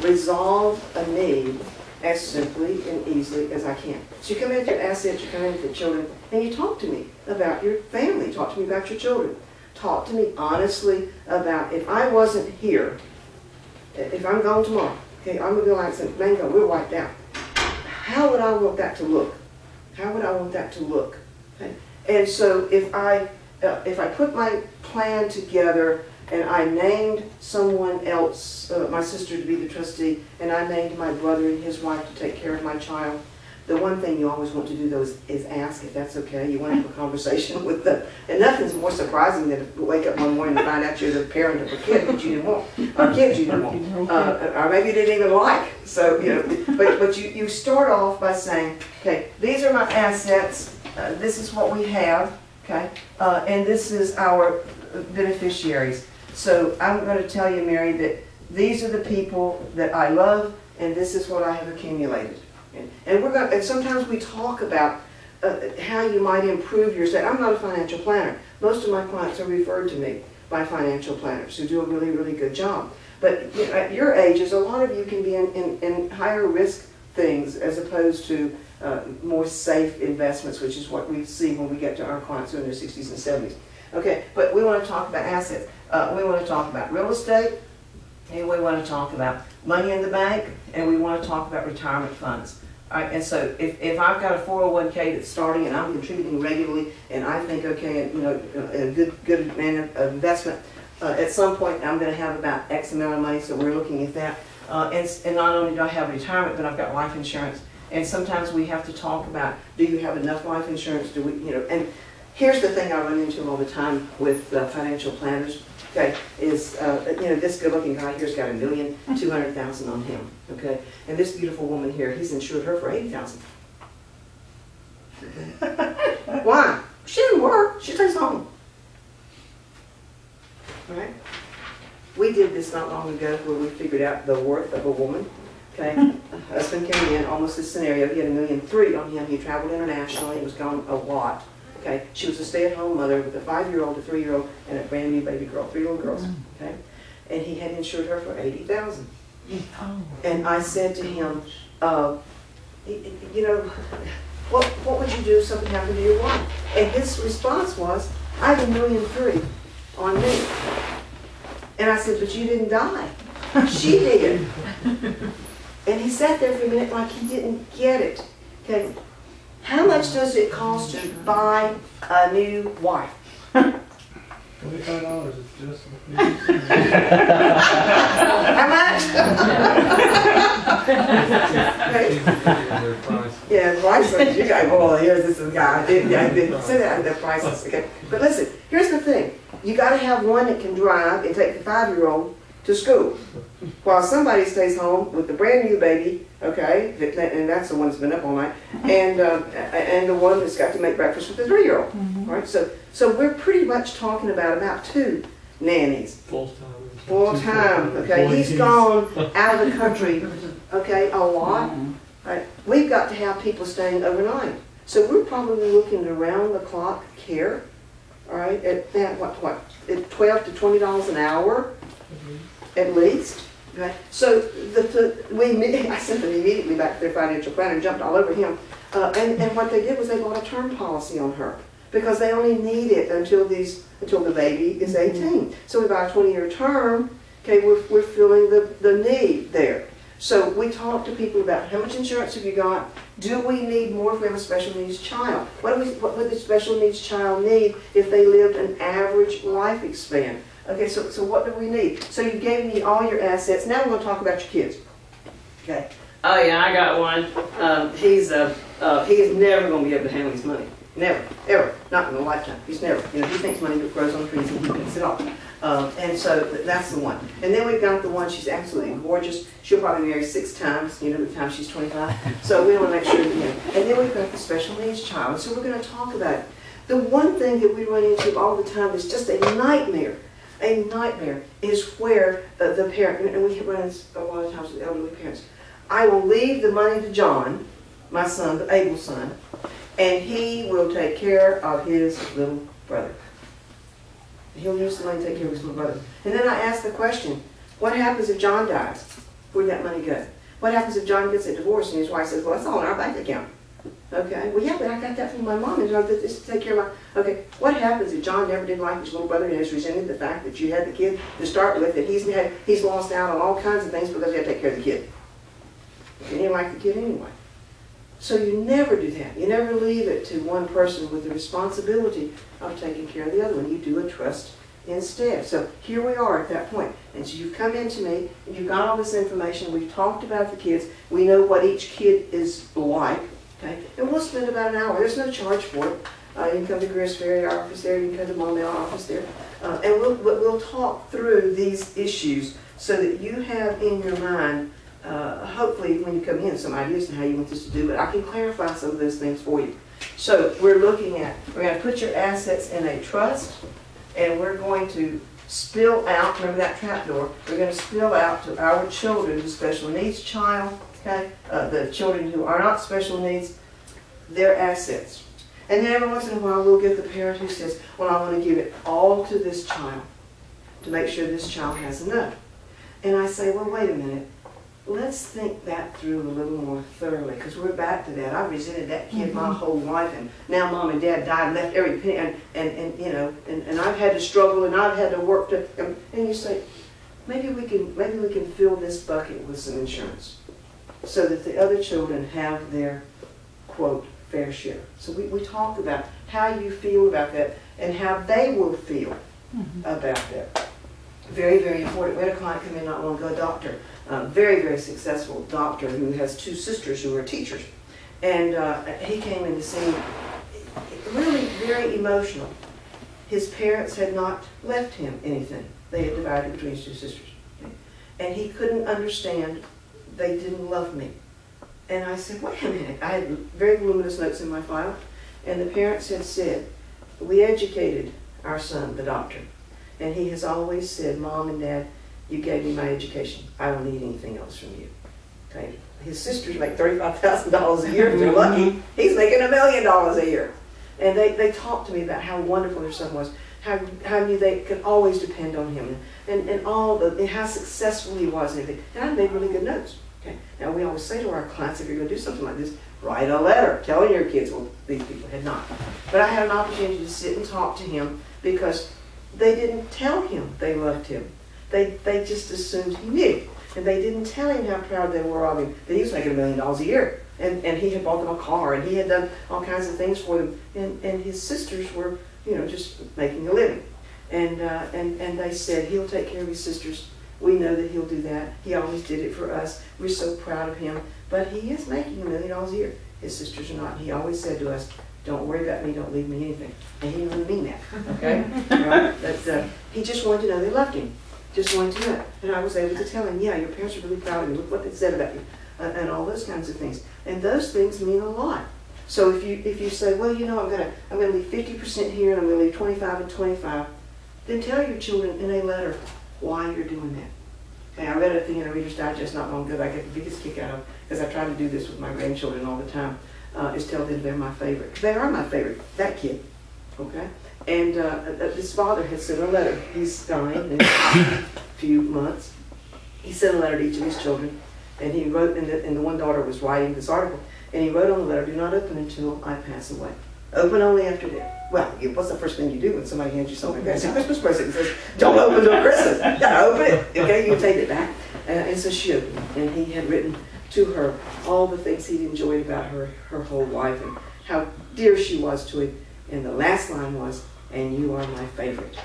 resolve a need as simply and easily as I can. So you come your assets, you come in with your children, and you talk to me about your family, talk to me about your children. Talk to me honestly about if I wasn't here, if I'm gone tomorrow, okay, I'm gonna be like, saying, Mango, we're wiped out. How would I want that to look? How would I want that to look? Okay? And so if I, uh, if I put my plan together and I named someone else, uh, my sister to be the trustee, and I named my brother and his wife to take care of my child, the one thing you always want to do though is, is ask if that's okay. You want to have a conversation with them. And nothing's more surprising than to wake up one morning and find out you're the parent of a kid that you didn't want, or kids you didn't want, uh, or maybe you didn't even like. So, you know, but, but you, you start off by saying, okay, these are my assets, uh, this is what we have, okay, uh, and this is our beneficiaries. So I'm going to tell you, Mary, that these are the people that I love, and this is what I have accumulated. And- we're going, and sometimes we talk about uh, how you might improve your, I'm not a financial planner. Most of my clients are referred to me by financial planners who do a really, really good job. But you know, at your ages, a lot of you can be in, in, in higher risk things as opposed to uh, more safe investments, which is what we see when we get to our clients who are in their 60s and 70s. Okay, but we want to talk about assets. Uh, we want to talk about real estate, and we want to talk about money in the bank, and we want to talk about retirement funds. All right, and so if, if I've got a 401k that's starting and I'm contributing regularly, and I think, okay, you know, a good, good man of investment, uh, at some point I'm going to have about X amount of money, so we're looking at that. Uh, and, and not only do I have retirement, but I've got life insurance. And sometimes we have to talk about, do you have enough life insurance? Do we, you know, and here's the thing I run into all the time with uh, financial planners, okay, is, uh, you know, this good-looking guy here's got a million, two hundred thousand on him, okay? And this beautiful woman here, he's insured her for eighty thousand. Why? She didn't work, she stays home. Right? We did this not long ago where we figured out the worth of a woman, okay? Husband came in, almost this scenario, he had a million three on him, he traveled internationally, he was gone a lot. Okay, she was a stay-at-home mother with a five-year-old, a three-year-old, and a brand-new baby girl, three little girls, okay? And he had insured her for eighty thousand. Oh. And I said to him, uh, you know, what, what would you do if something happened to your wife? And his response was, I have a million three on me. And I said, but you didn't die. She did. And he sat there for a minute like he didn't get it. Okay, how much does it cost to buy a new wife? Twenty-five dollars is just. How much? Okay. Yeah, prices, you guys, oh, here's this guy, I did, I did, say that, the prices, okay. But listen, here's the thing, you gotta have one that can drive and take the five-year-old to school. While somebody stays home with the brand-new baby, okay, that- that- and that's the one that's been up all night, mm-hmm. and, um, a- and the one that's got to make breakfast with the three-year-old. All right, so, so we're pretty much talking about, about two nannies. Full time. Full time, okay, he's gone out of the country, okay, a lot. Mm-hmm. Right, we've got to have people staying overnight. So we're probably looking at around the clock care, all right, at, at what, what, at twelve to twenty dollars an hour at least. Okay, so the, the, we, I sent them immediately back to their financial planner and jumped all over him. Uh, and, and what they did was they bought a term policy on her because they only need it until these, until the baby is eighteen. So we buy a twenty-year term, okay, we're, we're filling the, the need there. So we we talk to people about how much insurance have you got? Do we need more if we have a special needs child? What, do we, what would the special needs child need if they lived an average life span? Okay, so, so what do we need? So you gave me all your assets. Now we're going to talk about your kids. Okay. Oh yeah, I got one. Um, he's uh, uh, he is never going to be able to handle his money. Never, ever, not in a lifetime. He's never. You know, he thinks money grows on trees and he picks it off. Um, and so that's the one. And then we've got the one. She's absolutely gorgeous. She'll probably marry six times. You know, by the time she's 25. So we want to make sure you know. And then we've got the special needs child. So we're going to talk about it. The one thing that we run into all the time is just a nightmare. A nightmare is where uh, the parent, and we run a lot of times with elderly parents. I will leave the money to John, my son, the able son, and he will take care of his little brother. He'll use the money to take care of his little brother. And then I ask the question, what happens if John dies? Where'd that money go? What happens if John gets a divorce and his wife says, well, that's all in our bank account? Okay, well, yeah, but I got that from my mom, and I did this to take care of my, okay, what happens if John never did like his little brother and has resented the fact that you had the kid to start with, that he's had, he's lost out on all kinds of things because he had to take care of the kid? He didn't like the kid anyway. So you never do that. You never leave it to one person with the responsibility of taking care of the other one. You do a trust instead. So here we are at that point. And so you've come into me and you've got all this information. We've talked about the kids. We know what each kid is like. Okay? And we'll spend about an hour. There's no charge for it. Uh, you can come to Greers Ferry, office there. You can come to Maumelle office there. Uh, and we'll, we'll we'll talk through these issues so that you have in your mind uh, hopefully when you come in, some ideas on how you want this to do, but I can clarify some of those things for you. So we're looking at, we're going to put your assets in a trust, and we're going to spill out, remember that trap door, we're going to spill out to our children, the special needs child, okay, uh, the children who are not special needs, their assets. And then every once in a while, we'll get the parent who says, well, I want to give it all to this child to make sure this child has enough. And I say, well, wait a minute let's think that through a little more thoroughly, because we're back to that. I resented that kid my whole life, and now mom and dad died and left every penny, and, and, and you know, and, and I've had to struggle, and I've had to work to, and, and you say, maybe we can, maybe we can fill this bucket with some insurance, so that the other children have their, quote, fair share. So we, we talked about how you feel about that, and how they will feel about that. Very, very important. We had a client come in not long ago, a doctor, a very, very successful doctor who has two sisters who are teachers. And uh, he came in to see me, really very emotional. His parents had not left him anything. They had divided between his two sisters. And he couldn't understand they didn't love me. And I said, wait a minute. I had very voluminous notes in my file. And the parents had said, we educated our son, the doctor. And he has always said, Mom and Dad, you gave me my education. I don't need anything else from you. Okay. His sisters make thirty-five thousand dollars a year. If they're lucky, mm-hmm. he's making a million dollars a year. And they, they talked to me about how wonderful their son was, how how knew they could always depend on him, and, and all the and how successful he was and everything. And I made really good notes. Okay. Now we always say to our clients, if you're going to do something like this, write a letter telling your kids. Well, these people had not, but I had an opportunity to sit and talk to him because they didn't tell him they loved him. They, they just assumed he knew. And they didn't tell him how proud they were of him, that he was making a million dollars a year. And, and he had bought them a car, and he had done all kinds of things for them. And, and his sisters were, you know, just making a living. And, uh, and, and they said, he'll take care of his sisters. We know that he'll do that. He always did it for us. We're so proud of him. But he is making a million dollars a year. His sisters are not. He always said to us, don't worry about me, don't leave me anything. And he didn't really mean that, okay? right? But uh, he just wanted to know they loved him. Just wanted to know. And I was able to tell him, yeah, your parents are really proud of you. Look what they said about you. Uh, and all those kinds of things. And those things mean a lot. So if you if you say, well, you know, I'm gonna I'm gonna leave 50% here and I'm gonna leave 25 and 25, then tell your children in a letter why you're doing that. Okay, I read a thing in a Reader's Digest not long ago that I get the biggest kick out of because I try to do this with my grandchildren all the time. Uh, is tell them they're my favorite. They are my favorite. That kid. Okay. And uh, uh, his father had sent a letter. He's dying in a few months. He sent a letter to each of his children, and he wrote, and the, and the one daughter was writing this article, and he wrote on the letter, "Do not open until I pass away. Open only after death." Well, what's the first thing you do when somebody hands you something like that? It's a Christmas present. It says, "Don't open till Christmas." Yeah, open it. Okay, you take it back. Uh, and so she opened, and he had written to her all the things he'd enjoyed about her her whole life and how dear she was to him. And the last line was, "And you are my favorite."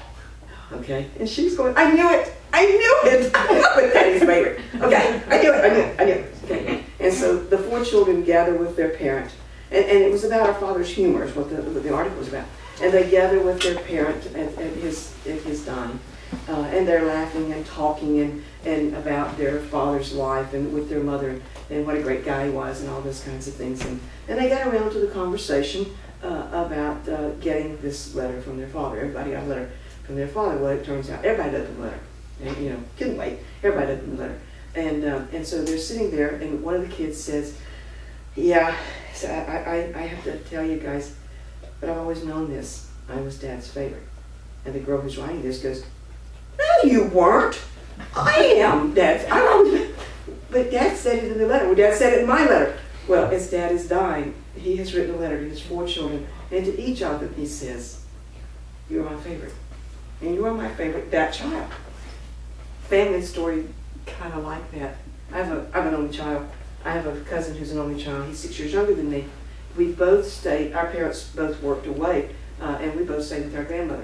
Okay, and she's going, "I knew it! I knew it! I was Daddy's favorite." Okay, I knew it! I knew it! I knew it! Okay, and so the four children gather with their parent, and, and it was about our father's humor, is what the what the article was about. And they gather with their parent at, at his at his dying, uh, and they're laughing and talking and and about their father's life and with their mother and what a great guy he was and all those kinds of things. And, and they got around to the conversation uh, about uh, getting this letter from their father. Everybody got a letter from their father. Well, it turns out everybody opened the letter. And, you know, couldn't wait. Everybody opened the letter. And, um, and so they're sitting there, and one of the kids says, Yeah, so I, I, I have to tell you guys, but I've always known this. I was dad's favorite. And the girl who's writing this goes, No, you weren't. I am dad's. I don't. But dad said it in the letter. Well, dad said it in my letter. Well, as dad is dying, he has written a letter to his four children, and to each of them he says, You're my favorite. And you are my favorite, that child. Family story kind of like that. I have, a, I have an only child. I have a cousin who's an only child. He's six years younger than me. We both stayed, our parents both worked away, uh, and we both stayed with our grandmother.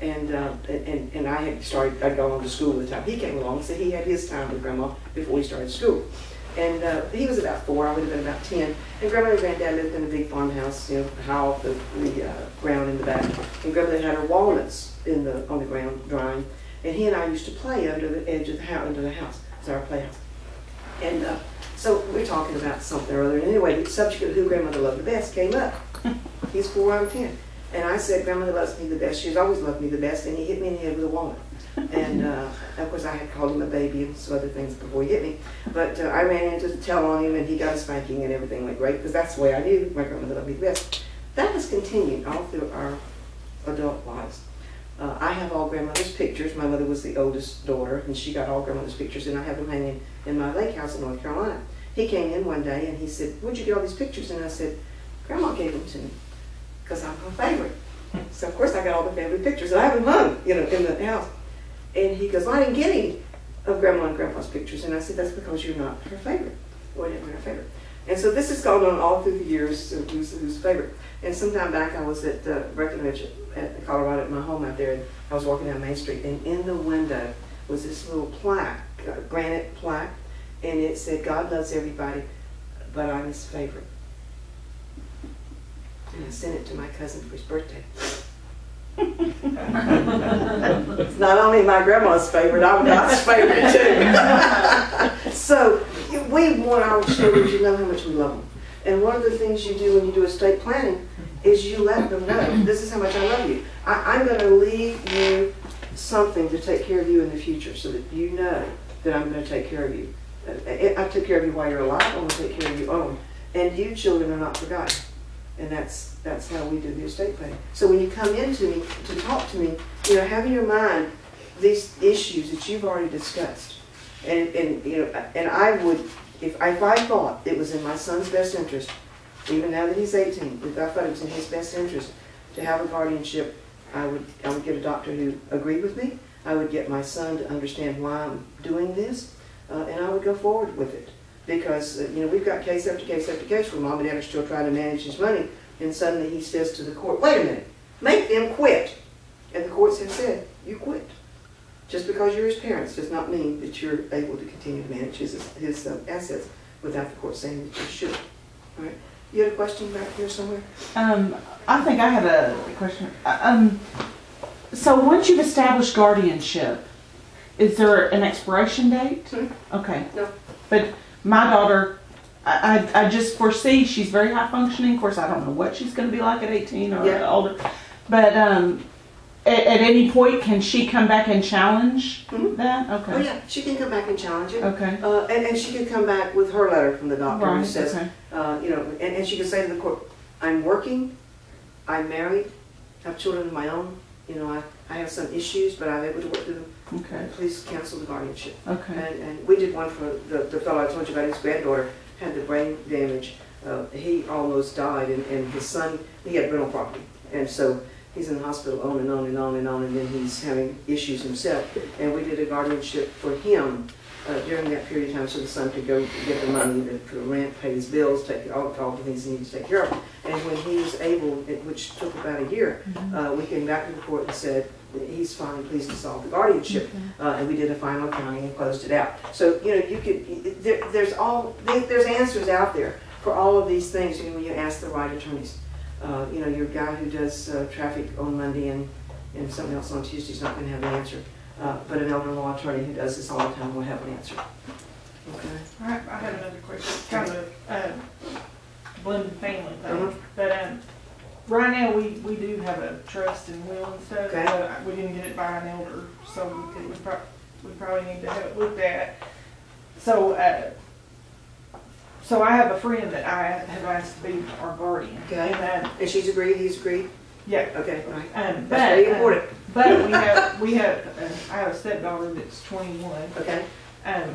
And, uh, and, and I had started, I'd gone on to school at the time. He came along, so he had his time with grandma before we started school. And uh, he was about four, I would have been about 10. And grandma and granddad lived in a big farmhouse, you know, high off the, the uh, ground in the back. And grandmother had her walnuts in the, on the ground drying. And he and I used to play under the edge of the house, under the house. It's our playhouse. And uh, so we're talking about something or other. And anyway, the subject of who grandmother loved the best came up. He's four, I'm 10. And I said, Grandmother loves me the best. She's always loved me the best. And he hit me in the head with a walnut. And uh, of course, I had called him a baby and some other things before he hit me. But uh, I ran in to tell on him, and he got a spanking, and everything went great because that's the way I knew my grandmother loved me the best. That has continued all through our adult lives. Uh, I have all grandmother's pictures. My mother was the oldest daughter, and she got all grandmother's pictures, and I have them hanging in my lake house in North Carolina. He came in one day and he said, Where'd you get all these pictures? And I said, Grandma gave them to me because I'm her favorite. So of course I got all the family pictures and I have them hung, you know, in the house. And he goes, well, I didn't get any of Grandma and Grandpa's pictures. And I said, that's because you're not her favorite. Well, you're not her favorite. And so this has gone on all through the years, uh, who's, who's favorite. And sometime back I was at uh, Breckenridge at Colorado at my home out there, and I was walking down Main Street, and in the window was this little plaque, uh, granite plaque, and it said, God loves everybody, but I'm his favorite. And I sent it to my cousin for his birthday. It's not only my grandma's favorite, I'm God's favorite too. so we want our children to know how much we love them. And one of the things you do when you do estate planning is you let them know, this is how much I love you. I, I'm going to leave you something to take care of you in the future so that you know that I'm going to take care of you. I, I took care of you while you're alive, I'm going to take care of you on. And you children are not forgotten. And that's that's how we do the estate planning. So when you come into me to talk to me, you know, have in your mind these issues that you've already discussed. And, and you know, and I would, if, if I thought it was in my son's best interest, even now that he's 18, if I thought it was in his best interest to have a guardianship, I would, I would get a doctor who agreed with me. I would get my son to understand why I'm doing this, uh, and I would go forward with it. Because, uh, you know, we've got case after case after case where mom and dad are still trying to manage his money, and suddenly he says to the court, wait a minute, make them quit. And the courts have said, you quit. Just because you're his parents does not mean that you're able to continue to manage his, his um, assets without the court saying that you should. All right. You had a question back here somewhere? Um, I think I had a question. Uh, Um, so once you've established guardianship, is there an expiration date? Hmm. Okay. No. But my daughter, I, I, I just foresee she's very high functioning. Of course, I don't know what she's going to be like at 18 or Yeah. older. But um, at, at any point, can she come back and challenge Mhm. that? Okay. Oh, yeah, she can come back and challenge it. Okay. Uh, and, and she can come back with her letter from the doctor who says, Okay. uh, you know, and, and she can say to the court, I'm working, I'm married, have children of my own, you know, I, I have some issues, but I'm able to work through them. Okay. Please cancel the guardianship. Okay. And, and we did one for the, the fellow I told you about, his granddaughter had the brain damage. Uh, he almost died, and, and his son, he had rental property. And so he's in the hospital on and on and on and on, and then he's having issues himself. And we did a guardianship for him uh, during that period of time so the son could go get the money to- for the rent, pay his bills, take all, all the things he needed to take care of. And when he was able, it- which took about a year, uh, we came back to the court and said, he's fine, please dissolve the guardianship. Uh, and we did a final accounting and closed it out. So, you know, you could, there, there's all, there- there's answers out there for all of these things, you know, when you ask the right attorneys. Uh, you know, your guy who does, uh, traffic on Monday and, and something else on Tuesday is not gonna have an answer. Uh, but an elder law attorney who does this all the time will have an answer. Okay? I have, I have another question, kind of, uh, blended family Uh-huh. thing, but, um, right now, we, we do have a trust and will and stuff, Okay. but we didn't get it by an elder, so we, we prob- we probably need to have it looked at. So, uh, so I have a friend that I have asked to be our guardian. Okay. And, um, And she's agreed, he's agreed? yeah, Okay, right. um, but. That's very um, important. But we have, we have, uh, I have a stepdaughter that's twenty-one, Okay? um,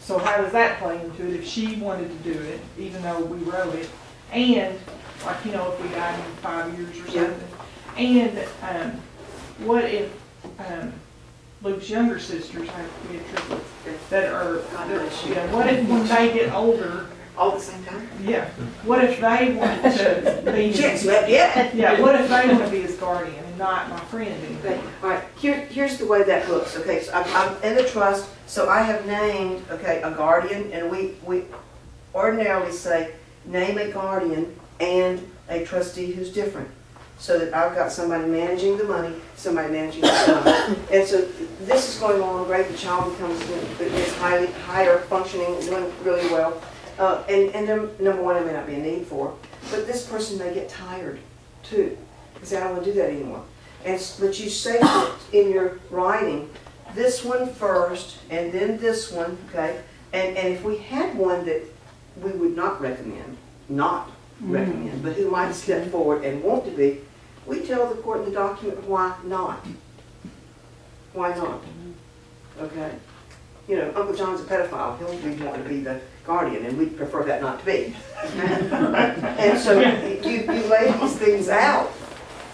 so how does that play into it if she wanted to do it, even though we wrote it? And, like, you know, if we died in five years or Yeah. something? And, um, what if, um, Luke's younger sisters have, we have triplets, that are, God bless you. you know, what if when they get older, All at the same time? yeah, what if they wanted to be? Yes, yeah. Yeah, what if they want to be his guardian and not my friend Okay, anymore? all right, here, here's the way that looks, okay, so I'm, I'm in the trust, so I have named, okay, a guardian, and we, we ordinarily say, name a guardian and a trustee who's different. So that I've got somebody managing the money, somebody managing the funds. And so this is going along great, the child becomes, is highly, higher functioning, doing really well. Uh, and, and number one, there may not be a need for, but this person may get tired too, say, I don't want to do that anymore. And, but you say it in your writing, this one first, and then this one, okay? And, and if we had one that we would not recommend, not recommend, but who might step forward and want to be, we tell the court in the document why not. Why not? Okay? You know, Uncle John's a pedophile, he'll be wanting to be the guardian, and we'd prefer that not to be. And so you, you lay these things out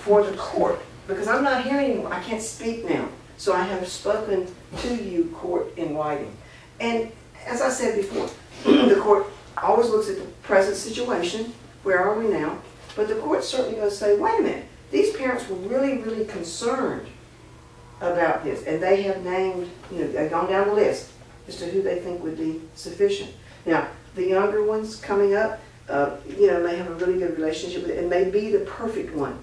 for the court, because I'm not here anymore, I can't speak now. So I have spoken to you, court, in writing. And as I said before, the court always looks at the present situation, where are we now? But the court certainly goes say, wait a minute, these parents were really, really concerned about this, and they have named, you know, they've gone down the list as to who they think would be sufficient. Now, the younger ones coming up, uh, you know, may have a really good relationship with it, and may be the perfect one.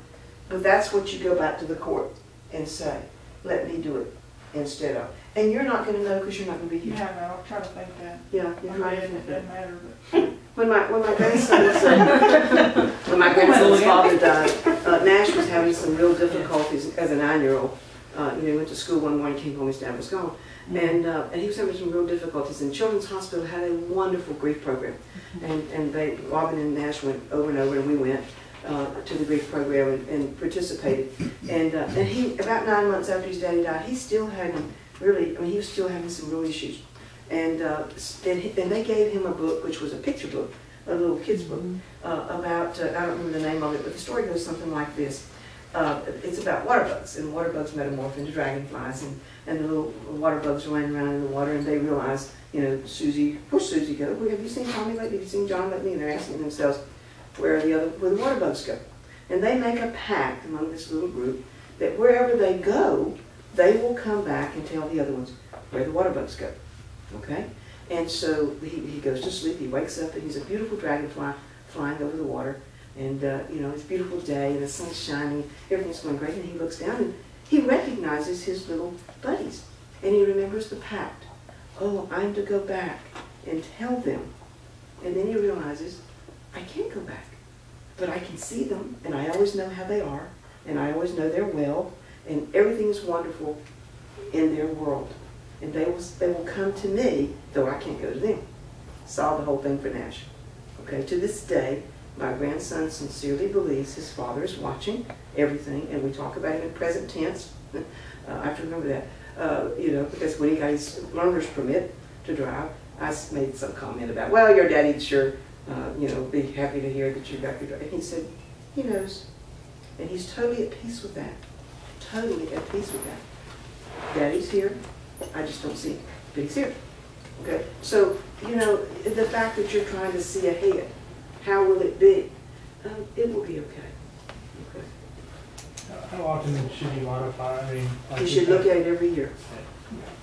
But that's what you go back to the court and say, let me do it instead of. And you're not gonna know because you're not gonna be here. Yeah, no, I'm trying to think that. Yeah, you're mean, right. it doesn't matter, but. When my, when my grandson was, uh, when my grandson's father died, uh, Nash was having some real difficulties as a nine-year-old. Uh, you know, he went to school one morning, came home, his dad was gone. And, uh, and he was having some real difficulties, and Children's Hospital had a wonderful grief program. And, and they, Robin and Nash went over and over, and we went, uh, to the grief program and, and participated. And, uh, and he, about nine months after his daddy died, he still had really, I mean, he was still having some real issues. And, uh, and, he- and they gave him a book, which was a picture book, a little kid's book, uh, about, uh, I don't remember the name of it, but the story goes something like this. Uh, it's about water bugs, and water bugs metamorph into dragonflies, and, and the little water bugs are running around in the water, and they realize, you know, Susie, where's Susie go? Well, have you seen Tommy lately? Have you seen John lately? And they're asking themselves, where are the other, where the water bugs go? And they make a pact among this little group that wherever they go, they will come back and tell the other ones where the water bugs go. Okay? And so he, he goes to sleep, he wakes up, and he's a beautiful dragonfly flying over the water. And, uh, you know, it's a beautiful day, and the sun's shining, everything's going great, and he looks down and he recognizes his little buddies. And he remembers the pact. Oh, I'm to go back and tell them. And then he realizes, I can't go back. But I can see them, and I always know how they are, and I always know they're well, and everything is wonderful in their world. And they will, they will come to me, though I can't go to them. Solve the whole thing for Nash. Okay, to this day, my grandson sincerely believes his father is watching everything, and we talk about him in present tense. Uh, I have to remember that, uh, you know, because when he got his learner's permit to drive, I made some comment about, well, your daddy'd sure, uh, you know, be happy to hear that you got your, dri-" and he said, he knows. And he's totally at peace with that, totally at peace with that. Daddy's here, I just don't see him, but he's here. Okay? So, you know, the fact that you're trying to see ahead, how will it be? Um, It will be okay. Okay. How often should you modify, I mean? like You should look at it every year.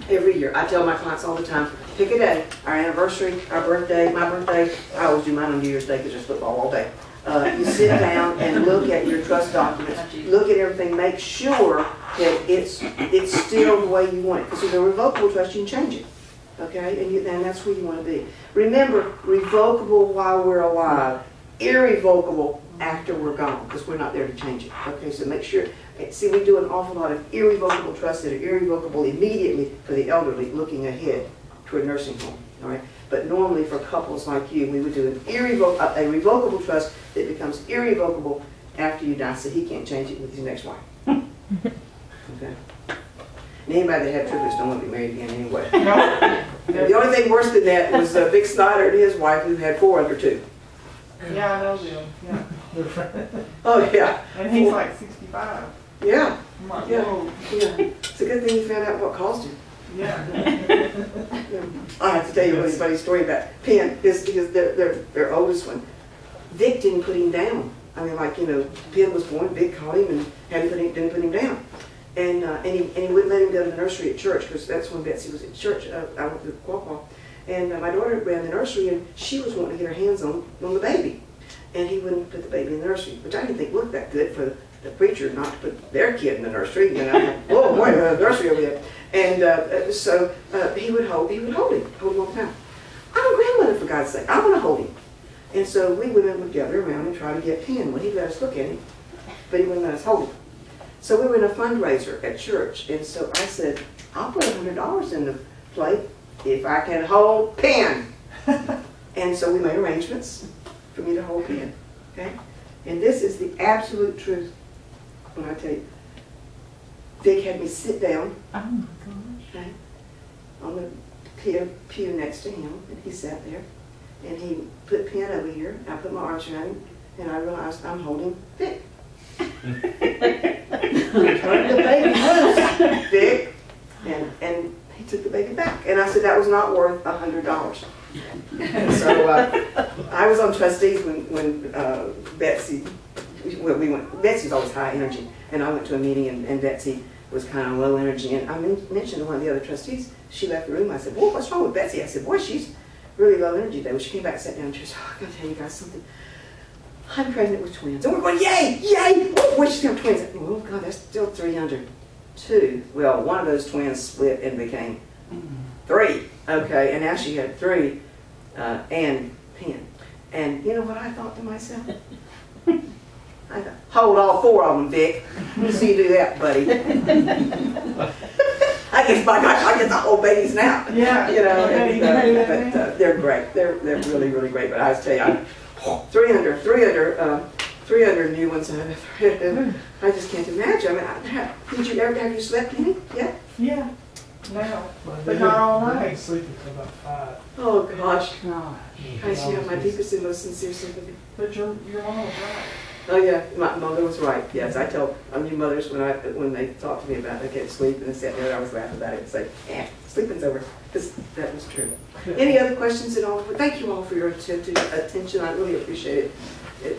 Every year. I tell my clients all the time, pick a day, our anniversary, our birthday, my birthday, I always do mine on New Year's Day because there's football all day. Uh, You sit down and look at your trust documents, look at everything, make sure that it's, it's still the way you want it. Because with a revocable trust, you can change it, okay? And you, and that's where you want to be. Remember, revocable while we're alive, irrevocable after we're gone, because we're not there to change it. Okay, so make sure, see, we do an awful lot of irrevocable trusts that are irrevocable immediately for the elderly, looking ahead to a nursing home, all right? But normally for couples like you, we would do an irrevocable, a revocable trust that becomes irrevocable after you die, so he can't change it with his next wife. Okay? And anybody that had triplets don't want to be married again anyway. The only thing worse than that was uh, Vic Snyder and his wife who had four under two. Yeah, I know them, yeah. Oh, yeah, And he's like sixty-five. yeah, I'm like, Yeah. whoa, yeah. It's a good thing you found out what caused him. yeah. I have to tell you a really funny story about Penn, his, his, their, their, their oldest one. Vic didn't put him down. I mean, like, you know, Penn was born, Vic caught him and hadn't put him, didn't put him down. And, uh, and he, and he wouldn't let him go to the nursery at church, because that's when Betsy was at church, uh, I went to Quapaw. And uh, my daughter ran the nursery, and she was wanting to get her hands on, on the baby. And he wouldn't put the baby in the nursery, which I didn't think looked that good for the preacher not to put their kid in the nursery, And you know. Whoa, boy, the nursery over there. And uh, uh, so uh, he would hold, he would hold him, hold him all the time. I'm a grandmother, for God's sake. I want to hold him. And so we women would gather around and try to get him Well, he'd let us look at him, but he wouldn't let us hold him. So we were in a fundraiser at church, and so I said, I'll put a hundred dollars in the plate if I can hold Penn. and so we made arrangements for me to hold Penn. Okay? And this is the absolute truth when I tell you. Vic had me sit down Oh my gosh. okay, on the pew, pew next to him, and he sat there, and he put Penn over here, and I put my arms around him, and I realized I'm holding Vic. The baby loose, Vic, and, and he took the baby back, and I said that was not worth a hundred dollars. And so, uh, I was on trustees when, when, uh, Betsy, well, we went, Betsy was always high energy, and I went to a meeting and, and Betsy was kind of low energy, and I mentioned to one of the other trustees, she left the room, I said, what's wrong with Betsy? I said, boy, she's really low energy today. Well, she came back, and sat down, she said, oh, I gotta tell you guys something. I'm pregnant with twins. And we're going, yay, yay! Oh, boy, she's got twins. Oh, God, that's still three under two. Well, one of those twins split and became three. Okay, and now she had three uh, and Penn. And you know what I thought to myself? I thought, hold all four of them, Vic. Me see you do that, buddy. I guess, my gosh, I get the whole babies now. Yeah. You know, and, you can do that uh, but uh, they're great. They're, they're really, really great. But I was telling you, I, 300, 300, uh, 300 new ones. I just can't imagine. I mean, I, have, did you ever, have you slept any yet? Yeah, now, But but not all night. didn't sleep until about five. Oh, gosh. Gosh. I see have my deepest and most sincere sympathy. But your, your mom was right. Oh yeah, my mother was right. Yes, I tell I mean mothers when I when they talk to me about they can't sleep and they sit there, I always laugh about it and say, "Eh, sleeping's over," because that was true. Any other questions at all? Thank you all for your atten- attention. I really appreciate it.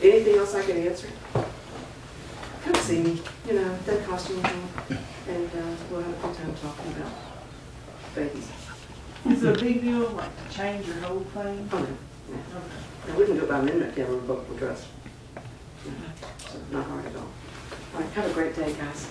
Anything else I can answer? Come see me. You know, that doesn't cost you anything, and uh, we'll have a good time talking about babies. Is it a big deal, like, to change your whole thing? Oh, no, no. I wouldn't do it by amendment, if you have a revocable trust. So, not hard at all. All right, have a great day, guys.